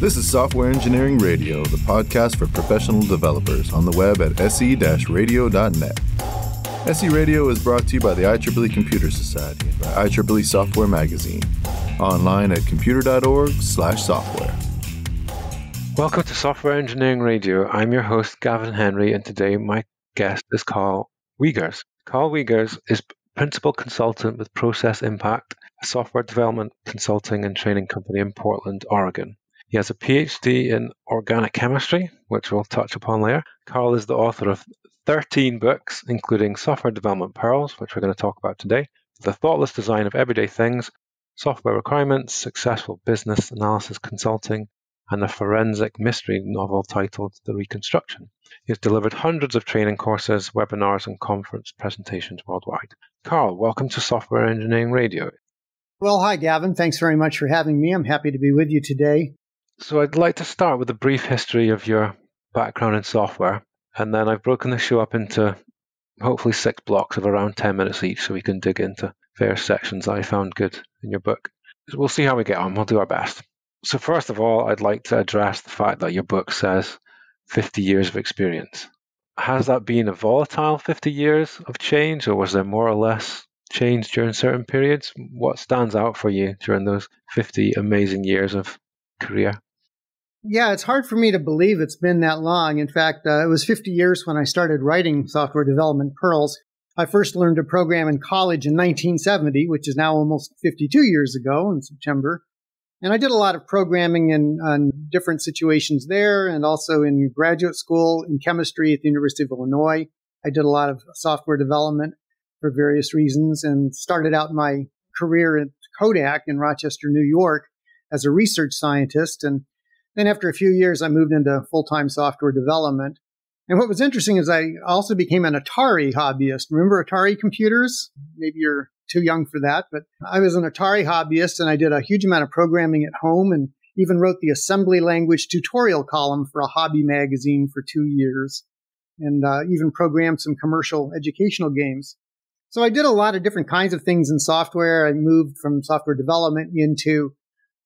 This is Software Engineering Radio, the podcast for professional developers on the web at se-radio.net. SE Radio is brought to you by the IEEE Computer Society and by IEEE Software Magazine. Online at computer.org/software. Welcome to Software Engineering Radio. I'm your host Gavin Henry, and today my guest is Karl Wiegers. Karl Wiegers is principal consultant with Process Impact, a software development consulting and training company in Portland, Oregon. He has a PhD in organic chemistry, which we'll touch upon later. Karl is the author of 13 books, including Software Development Pearls, which we're going to talk about today, The Thoughtless Design of Everyday Things, Software Requirements, Successful Business Analysis Consulting, and a forensic mystery novel titled The Reconstruction. He has delivered hundreds of training courses, webinars, and conference presentations worldwide. Karl, welcome to Software Engineering Radio. Well, hi, Gavin. Thanks very much for having me. I'm happy to be with you today. So I'd like to start with a brief history of your background in software, and then I've broken the show up into hopefully six blocks of around 10 minutes each so we can dig into various sections that I found good in your book. We'll see how we get on. We'll do our best. So, first of all, I'd like to address the fact that your book says 50 years of experience. Has that been a volatile 50 years of change, or was there more or less change during certain periods? What stands out for you during those 50 amazing years of career? Yeah, it's hard for me to believe it's been that long. In fact, uh, it was 50 years when I started writing software development pearls. I first learned to program in college in 1970, which is now almost 52 years ago in September. And I did a lot of programming in on different situations there and also in graduate school in chemistry at the University of Illinois. I did a lot of software development for various reasons and started out my career at Kodak in Rochester, New York as a research scientist. And then after a few years, I moved into full time software development. And what was interesting is I also became an Atari hobbyist. Remember Atari computers? Maybe you're too young for that, but I was an Atari hobbyist and I did a huge amount of programming at home and even wrote the assembly language tutorial column for a hobby magazine for two years and uh, even programmed some commercial educational games. So I did a lot of different kinds of things in software. I moved from software development into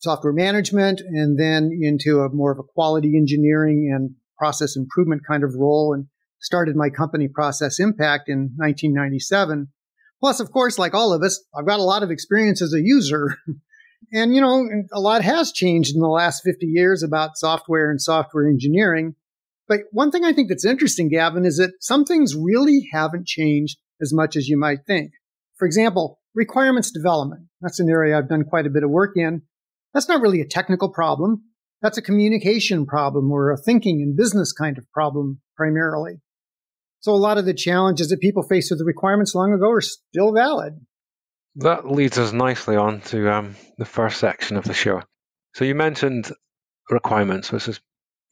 software management and then into a more of a quality engineering and process improvement kind of role and started my company Process Impact in 1997. Plus, of course, like all of us, I've got a lot of experience as a user. and, you know, a lot has changed in the last 50 years about software and software engineering. But one thing I think that's interesting, Gavin, is that some things really haven't changed as much as you might think. For example, requirements development. That's an area I've done quite a bit of work in. That's not really a technical problem. That's a communication problem or a thinking and business kind of problem primarily. So a lot of the challenges that people faced with the requirements long ago are still valid. That leads us nicely on to um, the first section of the show. So you mentioned requirements, which is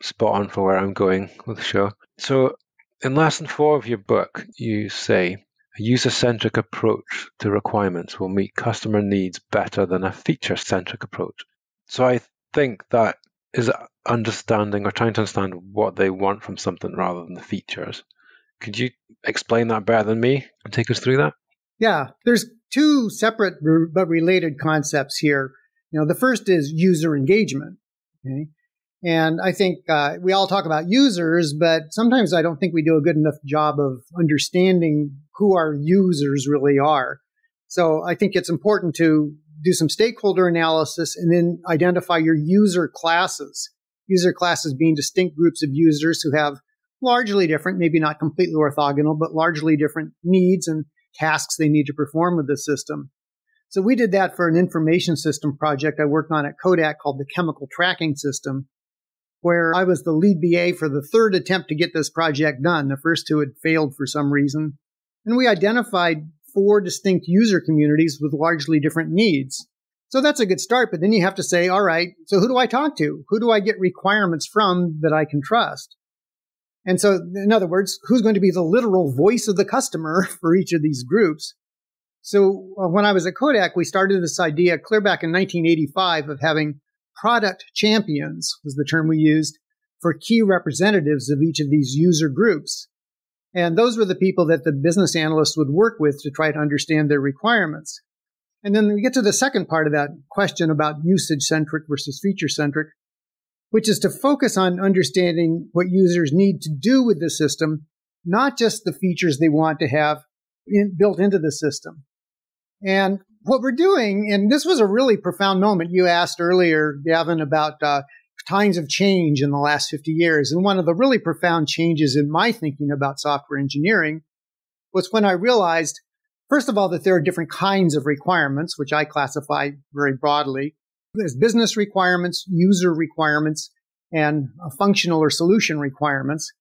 spot on for where I'm going with the show. So in lesson four of your book, you say a user centric approach to requirements will meet customer needs better than a feature centric approach. So I think that is understanding or trying to understand what they want from something rather than the features. Could you explain that better than me and take us through that? Yeah, there's two separate but related concepts here. You know, the first is user engagement. Okay? And I think uh, we all talk about users, but sometimes I don't think we do a good enough job of understanding who our users really are. So I think it's important to do some stakeholder analysis and then identify your user classes. User classes being distinct groups of users who have largely different, maybe not completely orthogonal, but largely different needs and tasks they need to perform with the system. So we did that for an information system project I worked on at Kodak called the chemical tracking system, where I was the lead BA for the third attempt to get this project done. The first two had failed for some reason. And we identified four distinct user communities with largely different needs. So that's a good start, but then you have to say, all right, so who do I talk to? Who do I get requirements from that I can trust? And so, in other words, who's going to be the literal voice of the customer for each of these groups? So uh, when I was at Kodak, we started this idea clear back in 1985 of having product champions was the term we used for key representatives of each of these user groups. And those were the people that the business analysts would work with to try to understand their requirements. And then we get to the second part of that question about usage centric versus feature centric. which is to focus on understanding what users need to do with the system, not just the features they want to have in, built into the system. And what we're doing, and this was a really profound moment. You asked earlier, Gavin, about uh, times of change in the last 50 years. And one of the really profound changes in my thinking about software engineering was when I realized, first of all, that there are different kinds of requirements, which I classify very broadly. There's business requirements, user requirements, and uh, functional or solution requirements.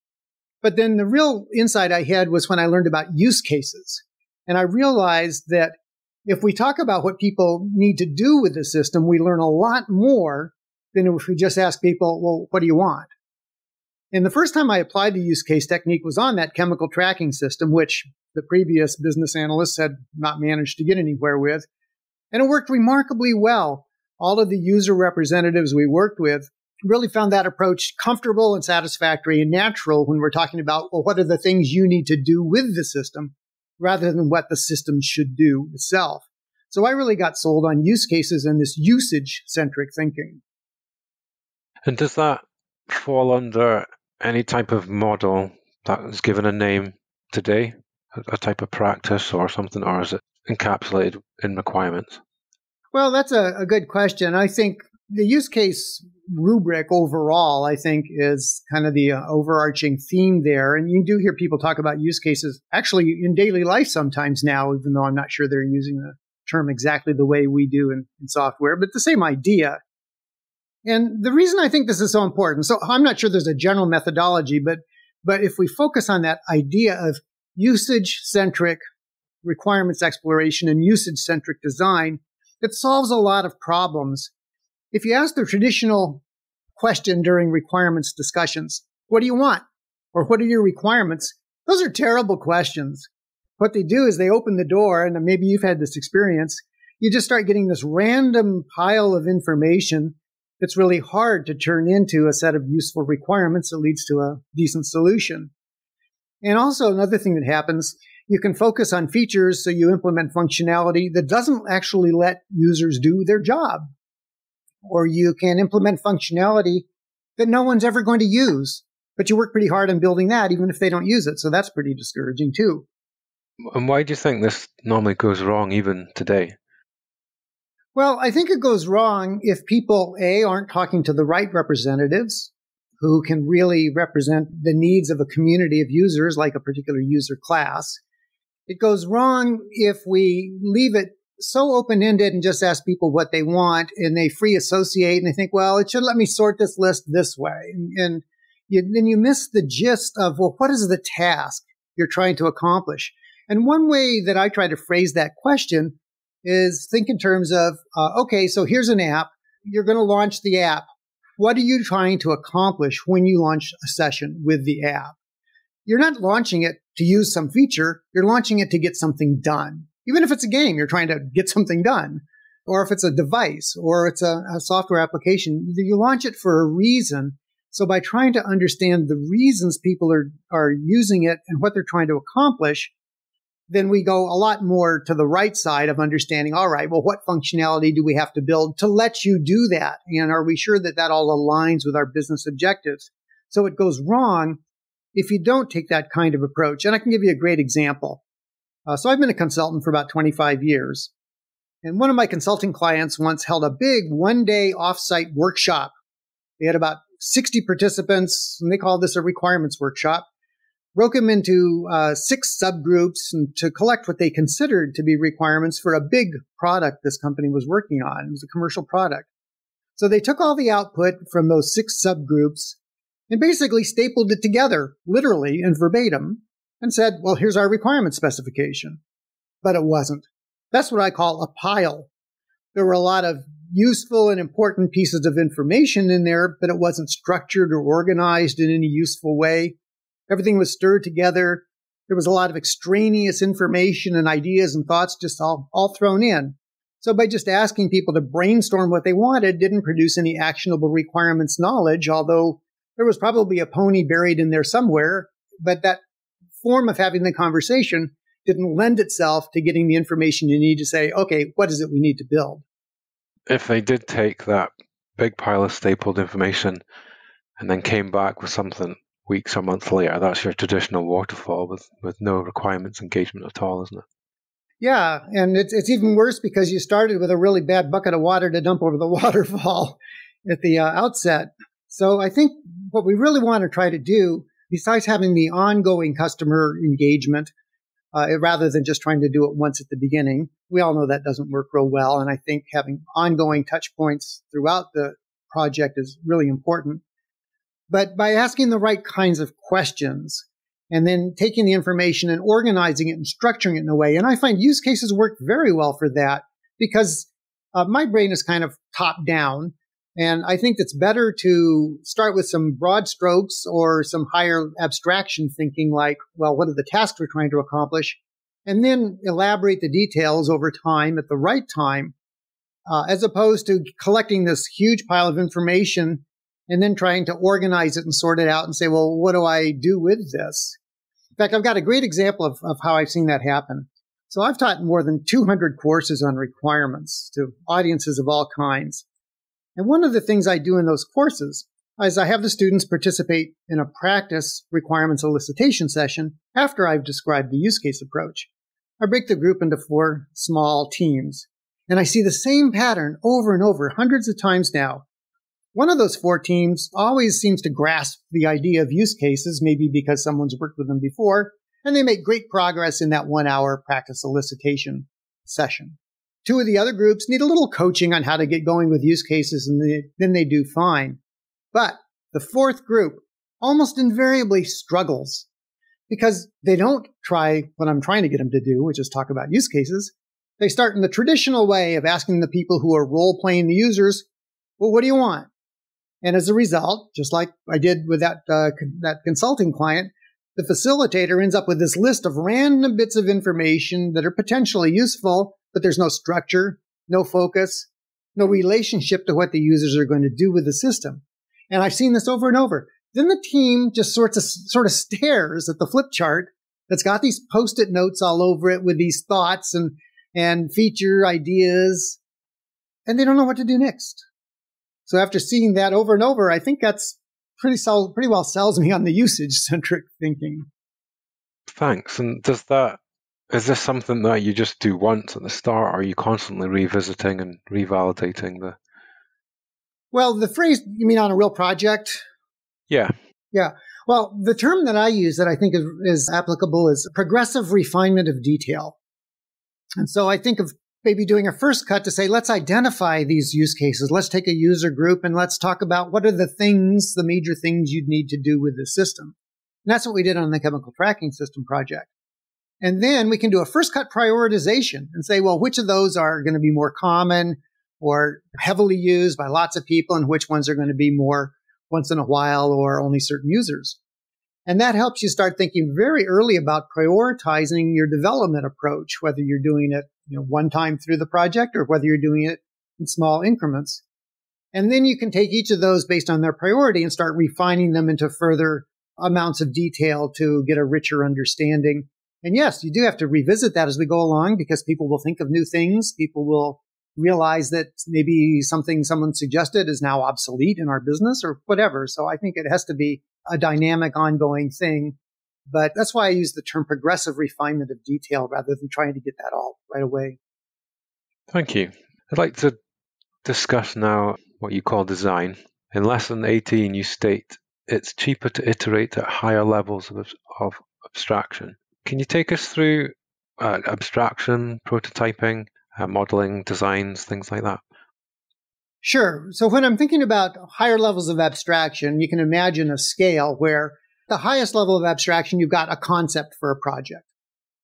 But then the real insight I had was when I learned about use cases. And I realized that if we talk about what people need to do with the system, we learn a lot more than if we just ask people, well, what do you want? And the first time I applied the use case technique was on that chemical tracking system, which the previous business analysts had not managed to get anywhere with. And it worked remarkably well. All of the user representatives we worked with really found that approach comfortable and satisfactory and natural when we're talking about, well, what are the things you need to do with the system rather than what the system should do itself. So I really got sold on use cases and this usage centric thinking. And does that fall under any type of model that is given a name today, a type of practice or something, or is it encapsulated in requirements? Well, that's a, a good question. I think the use case rubric overall, I think, is kind of the uh, overarching theme there. And you do hear people talk about use cases actually in daily life sometimes now, even though I'm not sure they're using the term exactly the way we do in, in software, but the same idea. And the reason I think this is so important, so I'm not sure there's a general methodology, but but if we focus on that idea of usage centric requirements exploration and usage centric design, it solves a lot of problems. If you ask the traditional question during requirements discussions, what do you want? Or what are your requirements? Those are terrible questions. What they do is they open the door, and maybe you've had this experience. You just start getting this random pile of information it's really hard to turn into a set of useful requirements that leads to a decent solution. And also another thing that happens, you can focus on features so you implement functionality that doesn't actually let users do their job. Or you can implement functionality that no one's ever going to use, but you work pretty hard on building that even if they don't use it. So that's pretty discouraging too. And why do you think this normally goes wrong even today? Well, I think it goes wrong if people, A, aren't talking to the right representatives who can really represent the needs of a community of users, like a particular user class. It goes wrong if we leave it so open ended and just ask people what they want and they free associate and they think, well, it should let me sort this list this way. And, you, then you miss the gist of, well, what is the task you're trying to accomplish? And one way that I try to phrase that question is think in terms of, uh, okay, so here's an app. You're going to launch the app. What are you trying to accomplish when you launch a session with the app? You're not launching it to use some feature. You're launching it to get something done. Even if it's a game, you're trying to get something done. Or if it's a device or it's a, a software application, you launch it for a reason. So by trying to understand the reasons people are, are using it and what they're trying to accomplish, then we go a lot more to the right side of understanding, all right, well, what functionality do we have to build to let you do that? And are we sure that that all aligns with our business objectives? So it goes wrong if you don't take that kind of approach. And I can give you a great example. Uh, so I've been a consultant for about 25 years. And one of my consulting clients once held a big one day offsite workshop. They had about 60 participants and they called this a requirements workshop broke them into uh, six subgroups and to collect what they considered to be requirements for a big product this company was working on. It was a commercial product. So they took all the output from those six subgroups and basically stapled it together, literally and verbatim, and said, well, here's our requirement specification. But it wasn't. That's what I call a pile. There were a lot of useful and important pieces of information in there, but it wasn't structured or organized in any useful way. Everything was stirred together. There was a lot of extraneous information and ideas and thoughts just all, all thrown in. So by just asking people to brainstorm what they wanted didn't produce any actionable requirements knowledge, although there was probably a pony buried in there somewhere. But that form of having the conversation didn't lend itself to getting the information you need to say, okay, what is it we need to build? If they did take that big pile of stapled information and then came back with something weeks or months later. That's your traditional waterfall with, with no requirements engagement at all, isn't it? Yeah, and it's it's even worse because you started with a really bad bucket of water to dump over the waterfall at the uh, outset. So I think what we really want to try to do, besides having the ongoing customer engagement, uh, rather than just trying to do it once at the beginning, we all know that doesn't work real well. And I think having ongoing touch points throughout the project is really important. But by asking the right kinds of questions and then taking the information and organizing it and structuring it in a way, and I find use cases work very well for that because uh, my brain is kind of top down. And I think it's better to start with some broad strokes or some higher abstraction thinking, like, well, what are the tasks we're trying to accomplish? And then elaborate the details over time at the right time, uh, as opposed to collecting this huge pile of information and then trying to organize it and sort it out and say, well, what do I do with this? In fact, I've got a great example of, of how I've seen that happen. So I've taught more than 200 courses on requirements to audiences of all kinds. And one of the things I do in those courses is I have the students participate in a practice requirements elicitation session after I've described the use case approach. I break the group into four small teams. And I see the same pattern over and over hundreds of times now one of those four teams always seems to grasp the idea of use cases, maybe because someone's worked with them before, and they make great progress in that one hour practice elicitation session. Two of the other groups need a little coaching on how to get going with use cases, and they, then they do fine. But the fourth group almost invariably struggles because they don't try what I'm trying to get them to do, which is talk about use cases. They start in the traditional way of asking the people who are role playing the users, well, what do you want? And as a result, just like I did with that, uh, that consulting client, the facilitator ends up with this list of random bits of information that are potentially useful, but there's no structure, no focus, no relationship to what the users are going to do with the system. And I've seen this over and over. Then the team just sorts of, sort of stares at the flip chart that's got these post-it notes all over it with these thoughts and, and feature ideas, and they don't know what to do next. So after seeing that over and over, I think that's pretty sell, pretty well sells me on the usage centric thinking. Thanks. And does that is this something that you just do once at the start, or are you constantly revisiting and revalidating the? Well, the phrase you mean on a real project? Yeah. Yeah. Well, the term that I use that I think is, is applicable is progressive refinement of detail. And so I think of maybe doing a first cut to say, let's identify these use cases. Let's take a user group and let's talk about what are the things, the major things you'd need to do with the system. And that's what we did on the chemical tracking system project. And then we can do a first cut prioritization and say, well, which of those are going to be more common or heavily used by lots of people and which ones are going to be more once in a while or only certain users. And that helps you start thinking very early about prioritizing your development approach, whether you're doing it you know, one time through the project or whether you're doing it in small increments. And then you can take each of those based on their priority and start refining them into further amounts of detail to get a richer understanding. And yes, you do have to revisit that as we go along because people will think of new things. People will realize that maybe something someone suggested is now obsolete in our business or whatever. So I think it has to be a dynamic, ongoing thing but that's why I use the term progressive refinement of detail rather than trying to get that all right away. Thank you. I'd like to discuss now what you call design. In lesson 18, you state it's cheaper to iterate at higher levels of, of abstraction. Can you take us through uh, abstraction, prototyping, uh, modeling, designs, things like that? Sure. So when I'm thinking about higher levels of abstraction, you can imagine a scale where the highest level of abstraction, you've got a concept for a project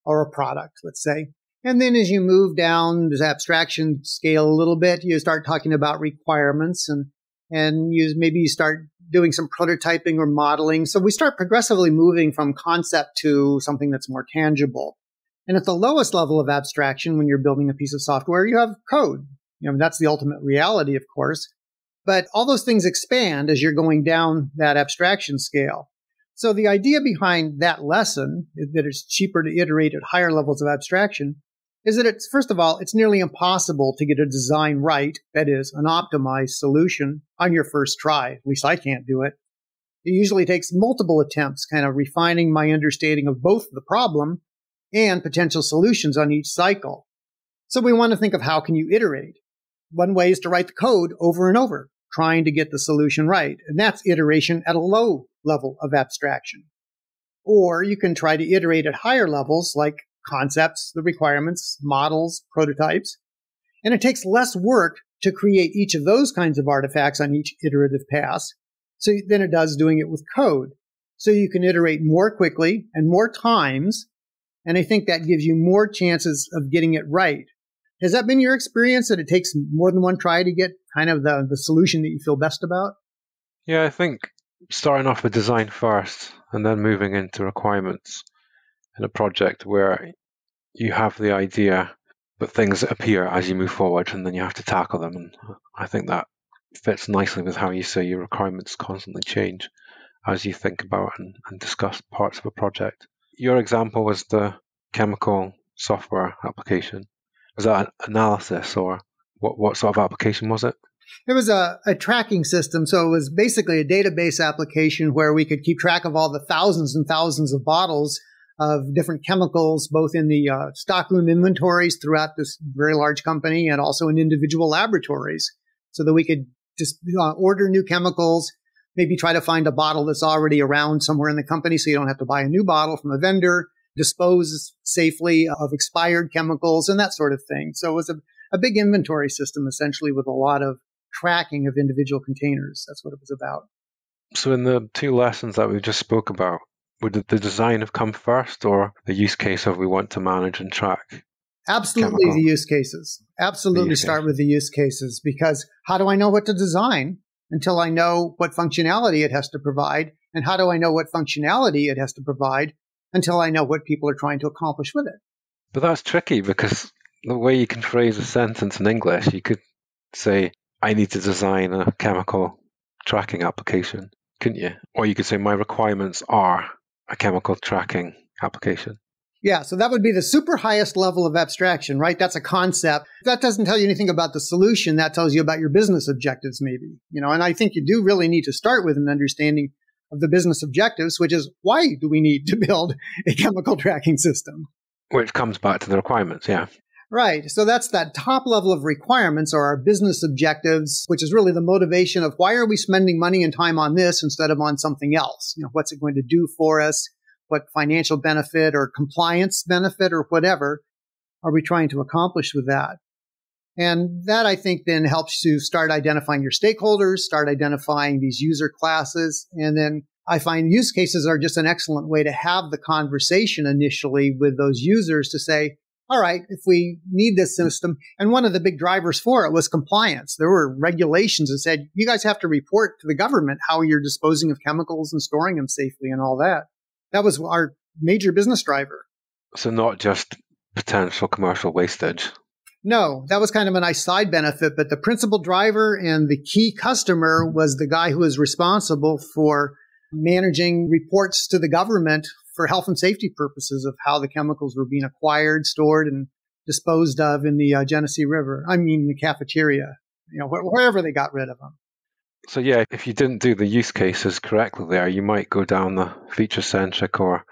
or a product, let's say. And then as you move down the abstraction scale a little bit, you start talking about requirements and, and you maybe you start doing some prototyping or modeling. So we start progressively moving from concept to something that's more tangible. And at the lowest level of abstraction, when you're building a piece of software, you have code. You know, that's the ultimate reality, of course. But all those things expand as you're going down that abstraction scale. So the idea behind that lesson that it's cheaper to iterate at higher levels of abstraction is that it's, first of all, it's nearly impossible to get a design right, that is, an optimized solution on your first try. At least I can't do it. It usually takes multiple attempts, kind of refining my understanding of both the problem and potential solutions on each cycle. So we want to think of how can you iterate? One way is to write the code over and over, trying to get the solution right. And that's iteration at a low level of abstraction. Or you can try to iterate at higher levels like concepts, the requirements, models, prototypes. And it takes less work to create each of those kinds of artifacts on each iterative pass so than it does doing it with code. So you can iterate more quickly and more times. And I think that gives you more chances of getting it right. Has that been your experience that it takes more than one try to get kind of the, the solution that you feel best about? Yeah, I think starting off with design first and then moving into requirements in a project where you have the idea, but things appear as you move forward and then you have to tackle them. And I think that fits nicely with how you say your requirements constantly change as you think about and, and discuss parts of a project. Your example was the chemical software application. Was that an analysis or what, what sort of application was it? It was a, a tracking system. So it was basically a database application where we could keep track of all the thousands and thousands of bottles of different chemicals, both in the uh, stockroom inventories throughout this very large company and also in individual laboratories so that we could just uh, order new chemicals, maybe try to find a bottle that's already around somewhere in the company so you don't have to buy a new bottle from a vendor, dispose safely of expired chemicals and that sort of thing. So it was a, a big inventory system essentially with a lot of tracking of individual containers. That's what it was about. So in the two lessons that we just spoke about, would the design have come first or the use case of we want to manage and track? Absolutely chemical? the use cases. Absolutely use start case. with the use cases because how do I know what to design until I know what functionality it has to provide? And how do I know what functionality it has to provide until I know what people are trying to accomplish with it? But that's tricky because the way you can phrase a sentence in English, you could say, I need to design a chemical tracking application, couldn't you? Or you could say, my requirements are a chemical tracking application. Yeah, so that would be the super highest level of abstraction, right? That's a concept. That doesn't tell you anything about the solution. That tells you about your business objectives, maybe. You know, and I think you do really need to start with an understanding of the business objectives, which is why do we need to build a chemical tracking system? Which comes back to the requirements, yeah. Right. So that's that top level of requirements or our business objectives, which is really the motivation of why are we spending money and time on this instead of on something else? You know, what's it going to do for us? What financial benefit or compliance benefit or whatever are we trying to accomplish with that? And that I think then helps you start identifying your stakeholders, start identifying these user classes. And then I find use cases are just an excellent way to have the conversation initially with those users to say, all right, if we need this system, and one of the big drivers for it was compliance. There were regulations that said you guys have to report to the government how you're disposing of chemicals and storing them safely and all that. That was our major business driver. So, not just potential commercial wastage. No, that was kind of a nice side benefit, but the principal driver and the key customer was the guy who was responsible for managing reports to the government for health and safety purposes of how the chemicals were being acquired, stored, and disposed of in the uh, Genesee River. I mean, the cafeteria, you know, wh- wherever they got rid of them. So yeah, if you didn't do the use cases correctly there, you might go down the feature centric or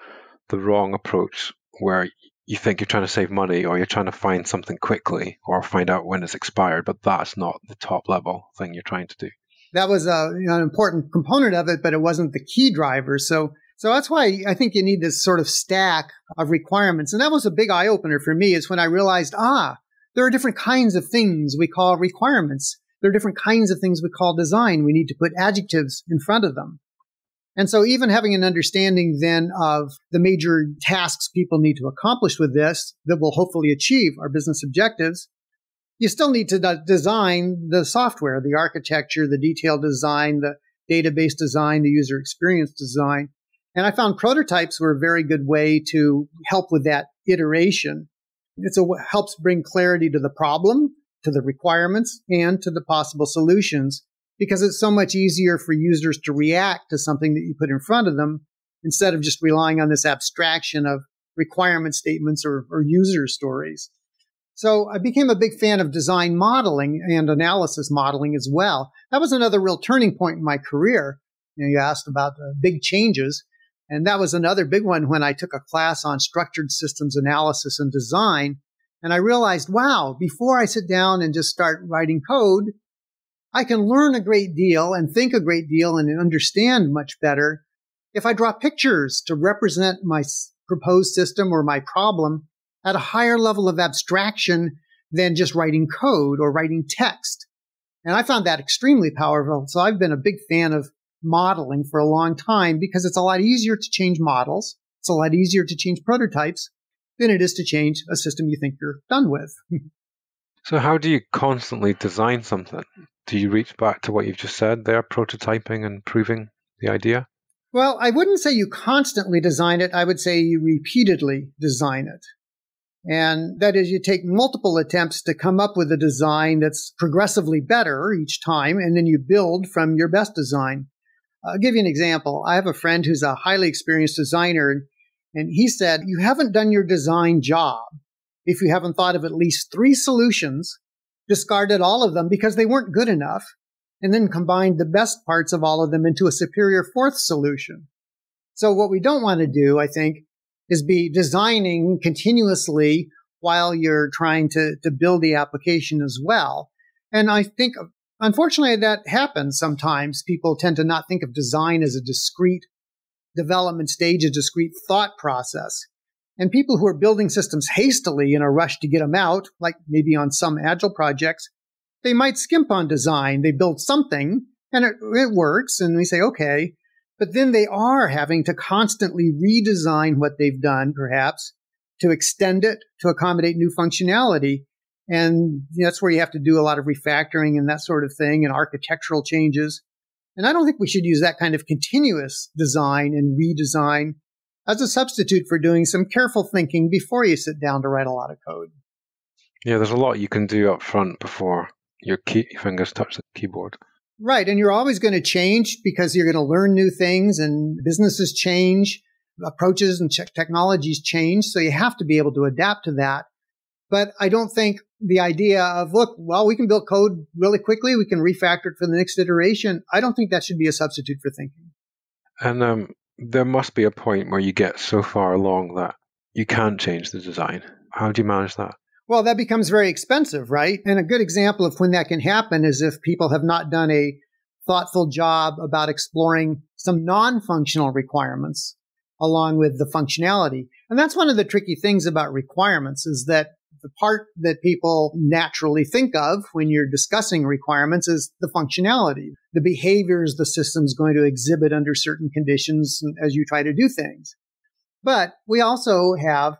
the wrong approach where you think you're trying to save money or you're trying to find something quickly or find out when it's expired, but that's not the top level thing you're trying to do. That was a, uh, you know, an important component of it, but it wasn't the key driver. So so that's why I think you need this sort of stack of requirements. And that was a big eye opener for me is when I realized, ah, there are different kinds of things we call requirements. There are different kinds of things we call design. We need to put adjectives in front of them. And so even having an understanding then of the major tasks people need to accomplish with this that will hopefully achieve our business objectives, you still need to design the software, the architecture, the detailed design, the database design, the user experience design. And I found prototypes were a very good way to help with that iteration. It helps bring clarity to the problem, to the requirements, and to the possible solutions because it's so much easier for users to react to something that you put in front of them instead of just relying on this abstraction of requirement statements or, or user stories. So I became a big fan of design modeling and analysis modeling as well. That was another real turning point in my career. You, know, you asked about the big changes. And that was another big one when I took a class on structured systems analysis and design. And I realized, wow, before I sit down and just start writing code, I can learn a great deal and think a great deal and understand much better if I draw pictures to represent my proposed system or my problem at a higher level of abstraction than just writing code or writing text. And I found that extremely powerful. So I've been a big fan of modeling for a long time because it's a lot easier to change models. It's a lot easier to change prototypes than it is to change a system you think you're done with. so how do you constantly design something? Do you reach back to what you've just said there, prototyping and proving the idea? Well, I wouldn't say you constantly design it. I would say you repeatedly design it. And that is, you take multiple attempts to come up with a design that's progressively better each time, and then you build from your best design. I'll give you an example. I have a friend who's a highly experienced designer, and he said, You haven't done your design job if you haven't thought of at least three solutions, discarded all of them because they weren't good enough, and then combined the best parts of all of them into a superior fourth solution. So, what we don't want to do, I think, is be designing continuously while you're trying to, to build the application as well. And I think, unfortunately, that happens sometimes. People tend to not think of design as a discrete development stage, a discrete thought process. And people who are building systems hastily in a rush to get them out, like maybe on some agile projects, they might skimp on design. They build something and it, it works. And we say, okay, but then they are having to constantly redesign what they've done, perhaps, to extend it to accommodate new functionality. And that's where you have to do a lot of refactoring and that sort of thing and architectural changes. And I don't think we should use that kind of continuous design and redesign as a substitute for doing some careful thinking before you sit down to write a lot of code. Yeah, there's a lot you can do up front before your key, fingers touch the keyboard. Right. And you're always going to change because you're going to learn new things and businesses change, approaches and technologies change. So you have to be able to adapt to that. But I don't think the idea of, look, well, we can build code really quickly. We can refactor it for the next iteration. I don't think that should be a substitute for thinking. And um, there must be a point where you get so far along that you can't change the design. How do you manage that? Well, that becomes very expensive, right? And a good example of when that can happen is if people have not done a thoughtful job about exploring some non functional requirements along with the functionality. And that's one of the tricky things about requirements is that the part that people naturally think of when you're discussing requirements is the functionality, the behaviors the system's going to exhibit under certain conditions as you try to do things. But we also have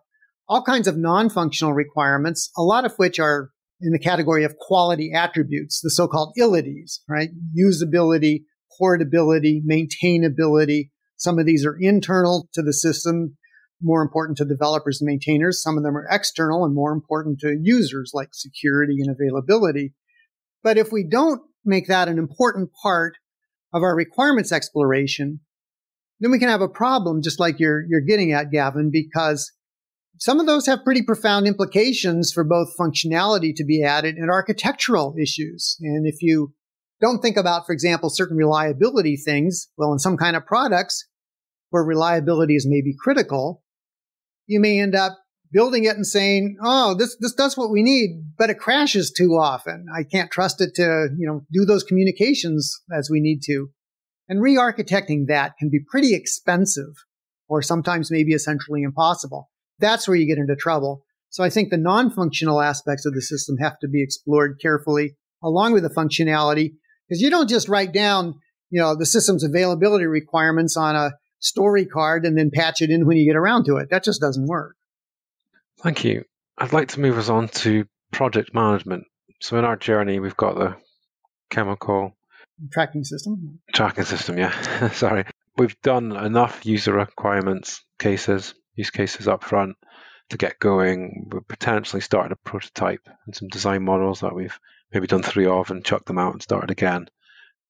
all kinds of non-functional requirements, a lot of which are in the category of quality attributes, the so-called ilities, right? Usability, portability, maintainability. Some of these are internal to the system, more important to developers and maintainers. Some of them are external and more important to users like security and availability. But if we don't make that an important part of our requirements exploration, then we can have a problem just like you're, you're getting at, Gavin, because some of those have pretty profound implications for both functionality to be added and architectural issues. And if you don't think about, for example, certain reliability things, well, in some kind of products where reliability is maybe critical, you may end up building it and saying, "Oh, this this does what we need, but it crashes too often. I can't trust it to, you know, do those communications as we need to." And re-architecting that can be pretty expensive or sometimes maybe essentially impossible that's where you get into trouble. So I think the non-functional aspects of the system have to be explored carefully along with the functionality because you don't just write down, you know, the system's availability requirements on a story card and then patch it in when you get around to it. That just doesn't work. Thank you. I'd like to move us on to project management. So in our journey, we've got the chemical tracking system. Tracking system, yeah. Sorry. We've done enough user requirements cases use cases up front to get going. We're potentially started a prototype and some design models that we've maybe done three of and chucked them out and started again.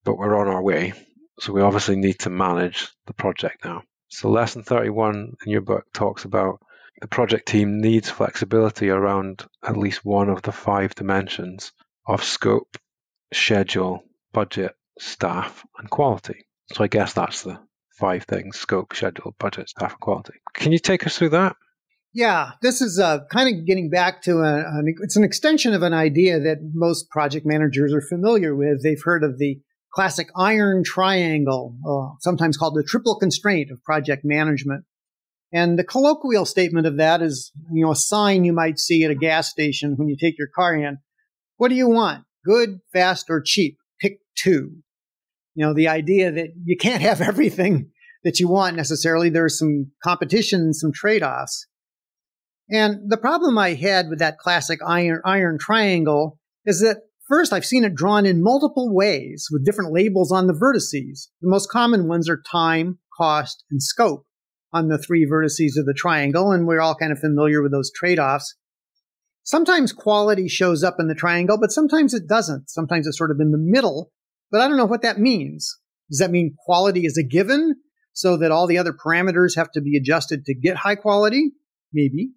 But we're on our way. So we obviously need to manage the project now. So lesson 31 in your book talks about the project team needs flexibility around at least one of the five dimensions of scope, schedule, budget, staff, and quality. So I guess that's the five things scope, schedule, budget, staff, and quality. Can you take us through that? Yeah, this is uh, kind of getting back to a, an, it's an extension of an idea that most project managers are familiar with. They've heard of the classic iron triangle, uh, sometimes called the triple constraint of project management. And the colloquial statement of that is, you know, a sign you might see at a gas station when you take your car in. What do you want? Good, fast, or cheap? Pick two. You know, the idea that you can't have everything that you want necessarily. There's some competition, some trade-offs. And the problem I had with that classic iron, iron triangle is that first I've seen it drawn in multiple ways with different labels on the vertices. The most common ones are time, cost, and scope on the three vertices of the triangle. And we're all kind of familiar with those trade-offs. Sometimes quality shows up in the triangle, but sometimes it doesn't. Sometimes it's sort of in the middle, but I don't know what that means. Does that mean quality is a given so that all the other parameters have to be adjusted to get high quality? Maybe.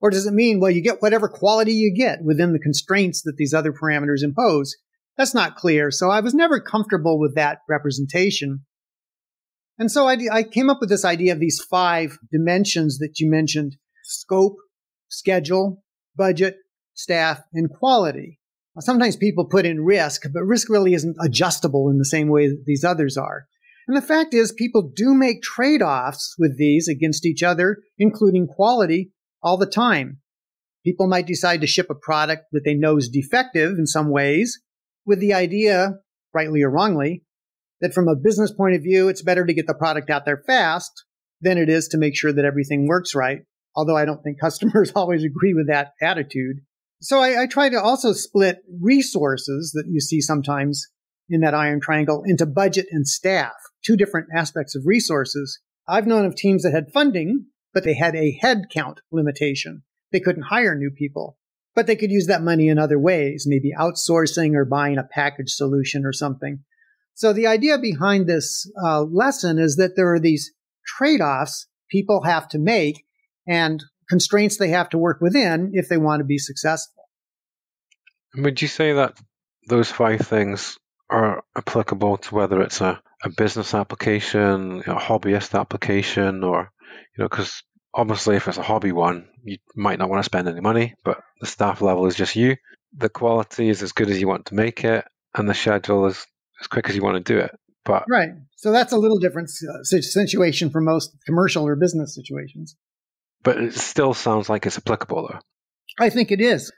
Or does it mean, well, you get whatever quality you get within the constraints that these other parameters impose? That's not clear. So I was never comfortable with that representation. And so I, I came up with this idea of these five dimensions that you mentioned scope, schedule, budget, staff, and quality. Sometimes people put in risk, but risk really isn't adjustable in the same way that these others are. And the fact is, people do make trade offs with these against each other, including quality, all the time. People might decide to ship a product that they know is defective in some ways with the idea, rightly or wrongly, that from a business point of view, it's better to get the product out there fast than it is to make sure that everything works right. Although I don't think customers always agree with that attitude. So I, I try to also split resources that you see sometimes in that iron triangle into budget and staff, two different aspects of resources. I've known of teams that had funding but they had a headcount limitation. They couldn't hire new people, but they could use that money in other ways, maybe outsourcing or buying a package solution or something. So the idea behind this uh, lesson is that there are these trade-offs people have to make and constraints they have to work within if they want to be successful. Would you say that those five things are applicable to whether it's a, a business application, a hobbyist application, or you know, because obviously if it's a hobby one, you might not want to spend any money, but the staff level is just you. The quality is as good as you want to make it, and the schedule is as quick as you want to do it. But right, so that's a little different situation for most commercial or business situations. But it still sounds like it's applicable, though. I think it is.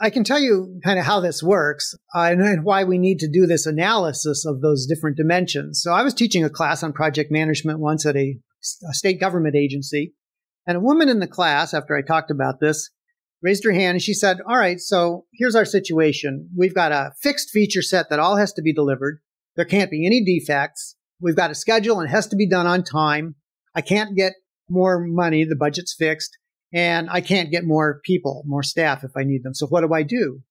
I can tell you kind of how this works uh, and why we need to do this analysis of those different dimensions. So I was teaching a class on project management once at a a state government agency. And a woman in the class, after I talked about this, raised her hand and she said, All right, so here's our situation. We've got a fixed feature set that all has to be delivered. There can't be any defects. We've got a schedule and it has to be done on time. I can't get more money. The budget's fixed. And I can't get more people, more staff if I need them. So what do I do?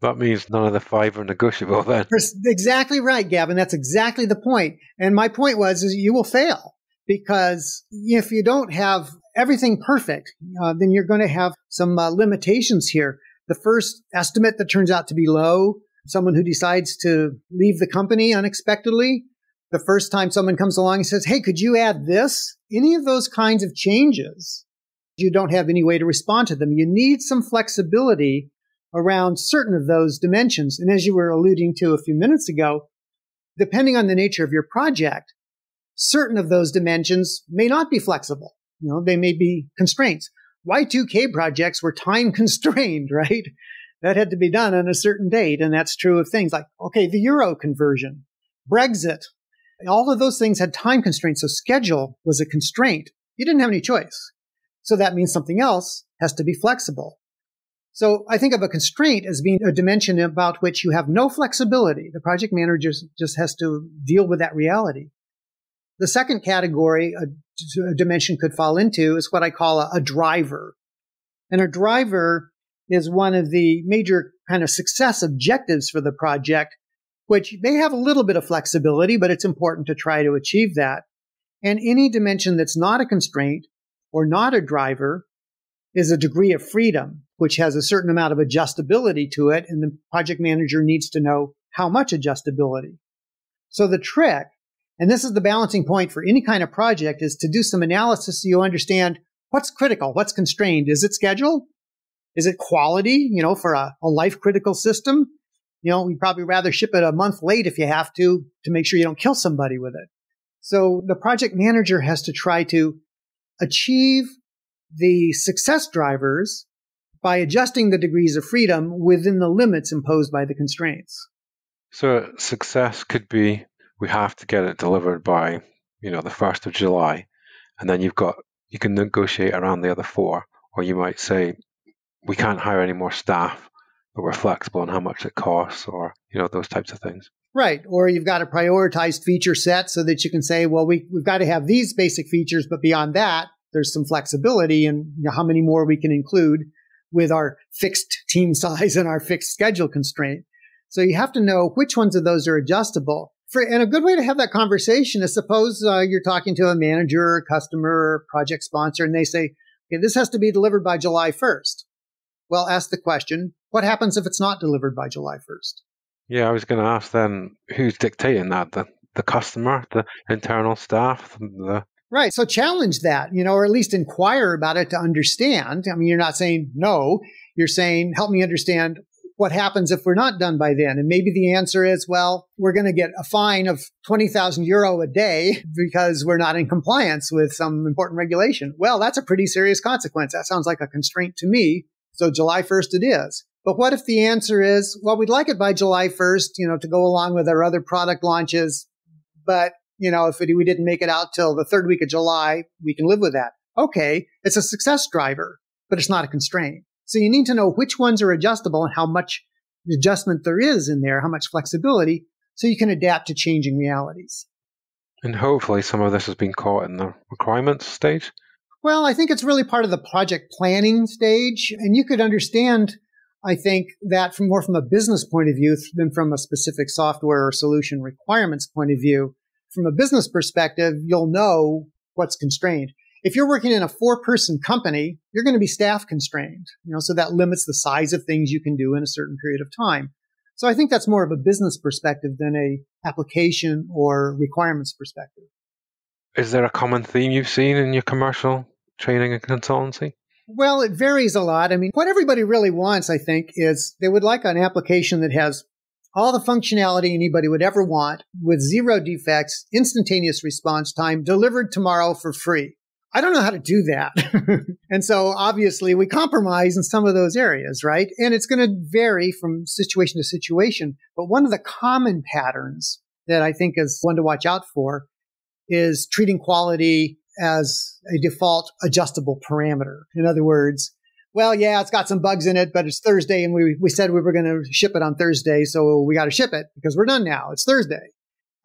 That means none of the five are negotiable then. Exactly right, Gavin. That's exactly the point. And my point was is you will fail because if you don't have everything perfect, uh, then you're going to have some uh, limitations here. The first estimate that turns out to be low, someone who decides to leave the company unexpectedly, the first time someone comes along and says, Hey, could you add this? Any of those kinds of changes, you don't have any way to respond to them. You need some flexibility around certain of those dimensions. And as you were alluding to a few minutes ago, depending on the nature of your project, certain of those dimensions may not be flexible. You know, they may be constraints. Y2K projects were time constrained, right? That had to be done on a certain date. And that's true of things like, okay, the euro conversion, Brexit, all of those things had time constraints. So schedule was a constraint. You didn't have any choice. So that means something else has to be flexible. So I think of a constraint as being a dimension about which you have no flexibility. The project manager just has to deal with that reality. The second category a, dimension could fall into is what I call a, a driver. And a driver is one of the major kind of success objectives for the project, which may have a little bit of flexibility, but it's important to try to achieve that. And any dimension that's not a constraint or not a driver is a degree of freedom, which has a certain amount of adjustability to it. And the project manager needs to know how much adjustability. So the trick, and this is the balancing point for any kind of project, is to do some analysis so you understand what's critical, what's constrained. Is it schedule? Is it quality? You know, for a, a life critical system, you know, we'd probably rather ship it a month late if you have to, to make sure you don't kill somebody with it. So the project manager has to try to achieve the success drivers by adjusting the degrees of freedom within the limits imposed by the constraints. So success could be we have to get it delivered by, you know, the 1st of July. And then you've got, you can negotiate around the other four. Or you might say, we can't hire any more staff, but we're flexible on how much it costs or, you know, those types of things. Right. Or you've got a prioritized feature set so that you can say, well, we, we've got to have these basic features, but beyond that, there's some flexibility in you know, how many more we can include with our fixed team size and our fixed schedule constraint. So you have to know which ones of those are adjustable. For, and a good way to have that conversation is suppose uh, you're talking to a manager, customer, project sponsor, and they say, okay, this has to be delivered by July 1st. Well, ask the question, what happens if it's not delivered by July 1st? Yeah, I was going to ask then who's dictating that? The, the customer, the internal staff, the Right. So challenge that, you know, or at least inquire about it to understand. I mean, you're not saying no. You're saying, help me understand what happens if we're not done by then. And maybe the answer is, well, we're going to get a fine of 20,000 euro a day because we're not in compliance with some important regulation. Well, that's a pretty serious consequence. That sounds like a constraint to me. So July 1st it is. But what if the answer is, well, we'd like it by July 1st, you know, to go along with our other product launches, but you know, if we didn't make it out till the third week of July, we can live with that. Okay. It's a success driver, but it's not a constraint. So you need to know which ones are adjustable and how much adjustment there is in there, how much flexibility, so you can adapt to changing realities. And hopefully some of this has been caught in the requirements stage. Well, I think it's really part of the project planning stage. And you could understand, I think, that from more from a business point of view than from a specific software or solution requirements point of view from a business perspective, you'll know what's constrained. If you're working in a four person company, you're going to be staff constrained, you know, so that limits the size of things you can do in a certain period of time. So I think that's more of a business perspective than a application or requirements perspective. Is there a common theme you've seen in your commercial training and consultancy? Well, it varies a lot. I mean, what everybody really wants, I think, is they would like an application that has all the functionality anybody would ever want with zero defects, instantaneous response time delivered tomorrow for free. I don't know how to do that. and so obviously we compromise in some of those areas, right? And it's going to vary from situation to situation. But one of the common patterns that I think is one to watch out for is treating quality as a default adjustable parameter. In other words, well, yeah, it's got some bugs in it, but it's Thursday and we, we said we were going to ship it on Thursday. So we got to ship it because we're done now. It's Thursday.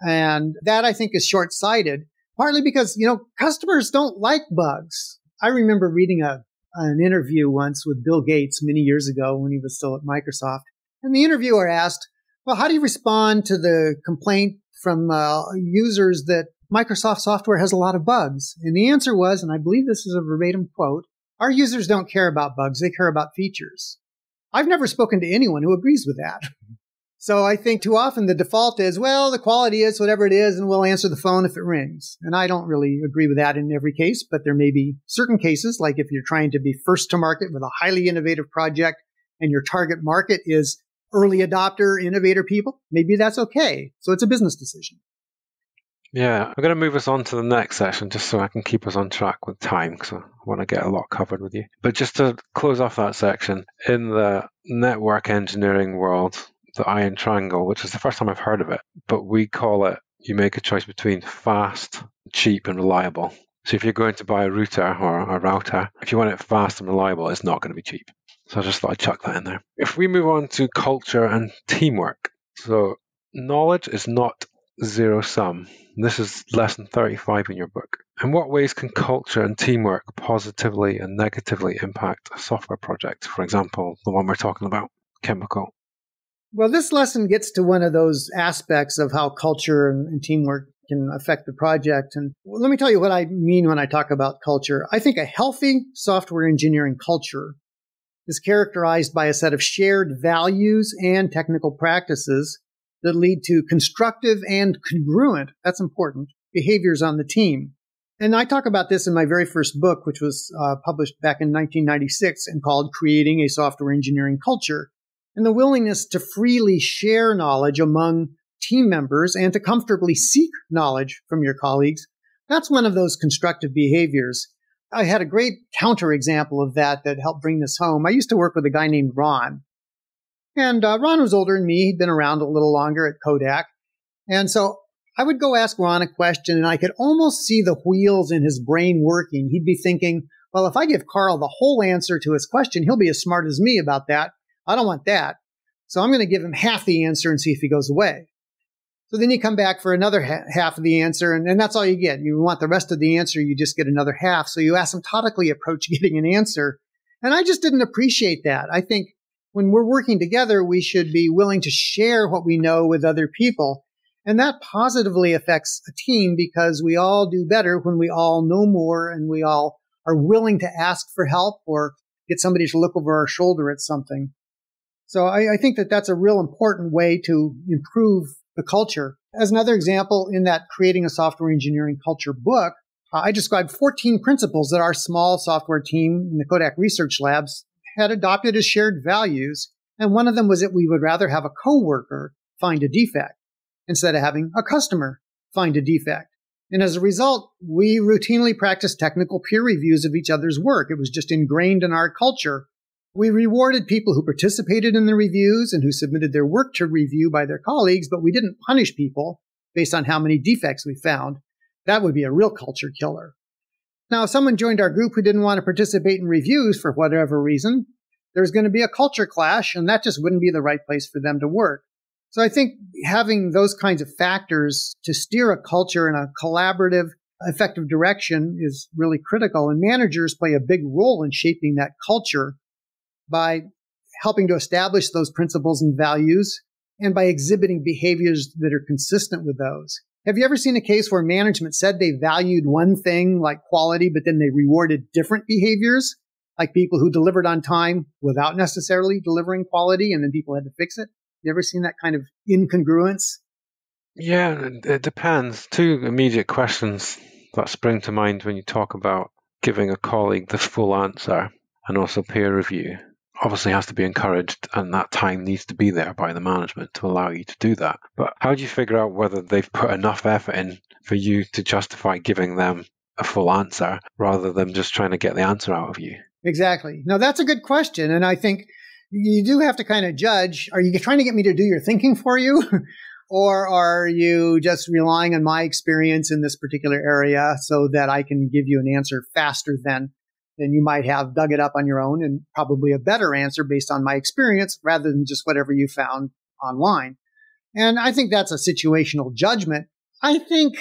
And that I think is short sighted, partly because, you know, customers don't like bugs. I remember reading a, an interview once with Bill Gates many years ago when he was still at Microsoft. And the interviewer asked, well, how do you respond to the complaint from uh, users that Microsoft software has a lot of bugs? And the answer was, and I believe this is a verbatim quote, our users don't care about bugs, they care about features. I've never spoken to anyone who agrees with that. So I think too often the default is, well, the quality is whatever it is, and we'll answer the phone if it rings. And I don't really agree with that in every case, but there may be certain cases, like if you're trying to be first to market with a highly innovative project and your target market is early adopter, innovator people, maybe that's okay. So it's a business decision. Yeah, I'm going to move us on to the next session just so I can keep us on track with time because I want to get a lot covered with you. But just to close off that section, in the network engineering world, the iron triangle, which is the first time I've heard of it, but we call it you make a choice between fast, cheap, and reliable. So if you're going to buy a router or a router, if you want it fast and reliable, it's not going to be cheap. So I just thought I'd chuck that in there. If we move on to culture and teamwork, so knowledge is not zero sum. This is lesson 35 in your book. In what ways can culture and teamwork positively and negatively impact a software project? For example, the one we're talking about, chemical. Well, this lesson gets to one of those aspects of how culture and, teamwork can affect the project. And let me tell you what I mean when I talk about culture. I think a healthy software engineering culture is characterized by a set of shared values and technical practices that lead to constructive and congruent, that's important, behaviors on the team. And I talk about this in my very first book, which was uh, published back in 1996 and called Creating a Software Engineering Culture. And the willingness to freely share knowledge among team members and to comfortably seek knowledge from your colleagues. That's one of those constructive behaviors. I had a great counterexample of that that helped bring this home. I used to work with a guy named Ron. And uh, Ron was older than me. He'd been around a little longer at Kodak. And so I would go ask Ron a question and I could almost see the wheels in his brain working. He'd be thinking, well, if I give Karl the whole answer to his question, he'll be as smart as me about that. I don't want that. So I'm going to give him half the answer and see if he goes away. So then you come back for another ha- half of the answer, and, and that's all you get. You want the rest of the answer, you just get another half. So you asymptotically approach getting an answer. And I just didn't appreciate that. I think when we're working together, we should be willing to share what we know with other people. And that positively affects a team because we all do better when we all know more and we all are willing to ask for help or get somebody to look over our shoulder at something. So I, I think that that's a real important way to improve the culture. As another example, in that creating a software engineering culture book, I described 14 principles that our small software team in the Kodak Research Labs had adopted as shared values. And one of them was that we would rather have a coworker find a defect instead of having a customer find a defect. And as a result, we routinely practiced technical peer reviews of each other's work. It was just ingrained in our culture. We rewarded people who participated in the reviews and who submitted their work to review by their colleagues, but we didn't punish people based on how many defects we found. That would be a real culture killer. Now, if someone joined our group who didn't want to participate in reviews for whatever reason, there's going to be a culture clash, and that just wouldn't be the right place for them to work. So I think having those kinds of factors to steer a culture in a collaborative, effective direction is really critical. And managers play a big role in shaping that culture by helping to establish those principles and values and by exhibiting behaviors that are consistent with those. Have you ever seen a case where management said they valued one thing like quality, but then they rewarded different behaviors, like people who delivered on time without necessarily delivering quality and then people had to fix it? You ever seen that kind of incongruence? Yeah, it depends. Two immediate questions that spring to mind when you talk about giving a colleague the full answer and also peer review obviously has to be encouraged and that time needs to be there by the management to allow you to do that. But how do you figure out whether they've put enough effort in for you to justify giving them a full answer rather than just trying to get the answer out of you? Exactly. Now that's a good question. And I think you do have to kind of judge are you trying to get me to do your thinking for you? or are you just relying on my experience in this particular area so that I can give you an answer faster than then you might have dug it up on your own and probably a better answer based on my experience rather than just whatever you found online. And I think that's a situational judgment. I think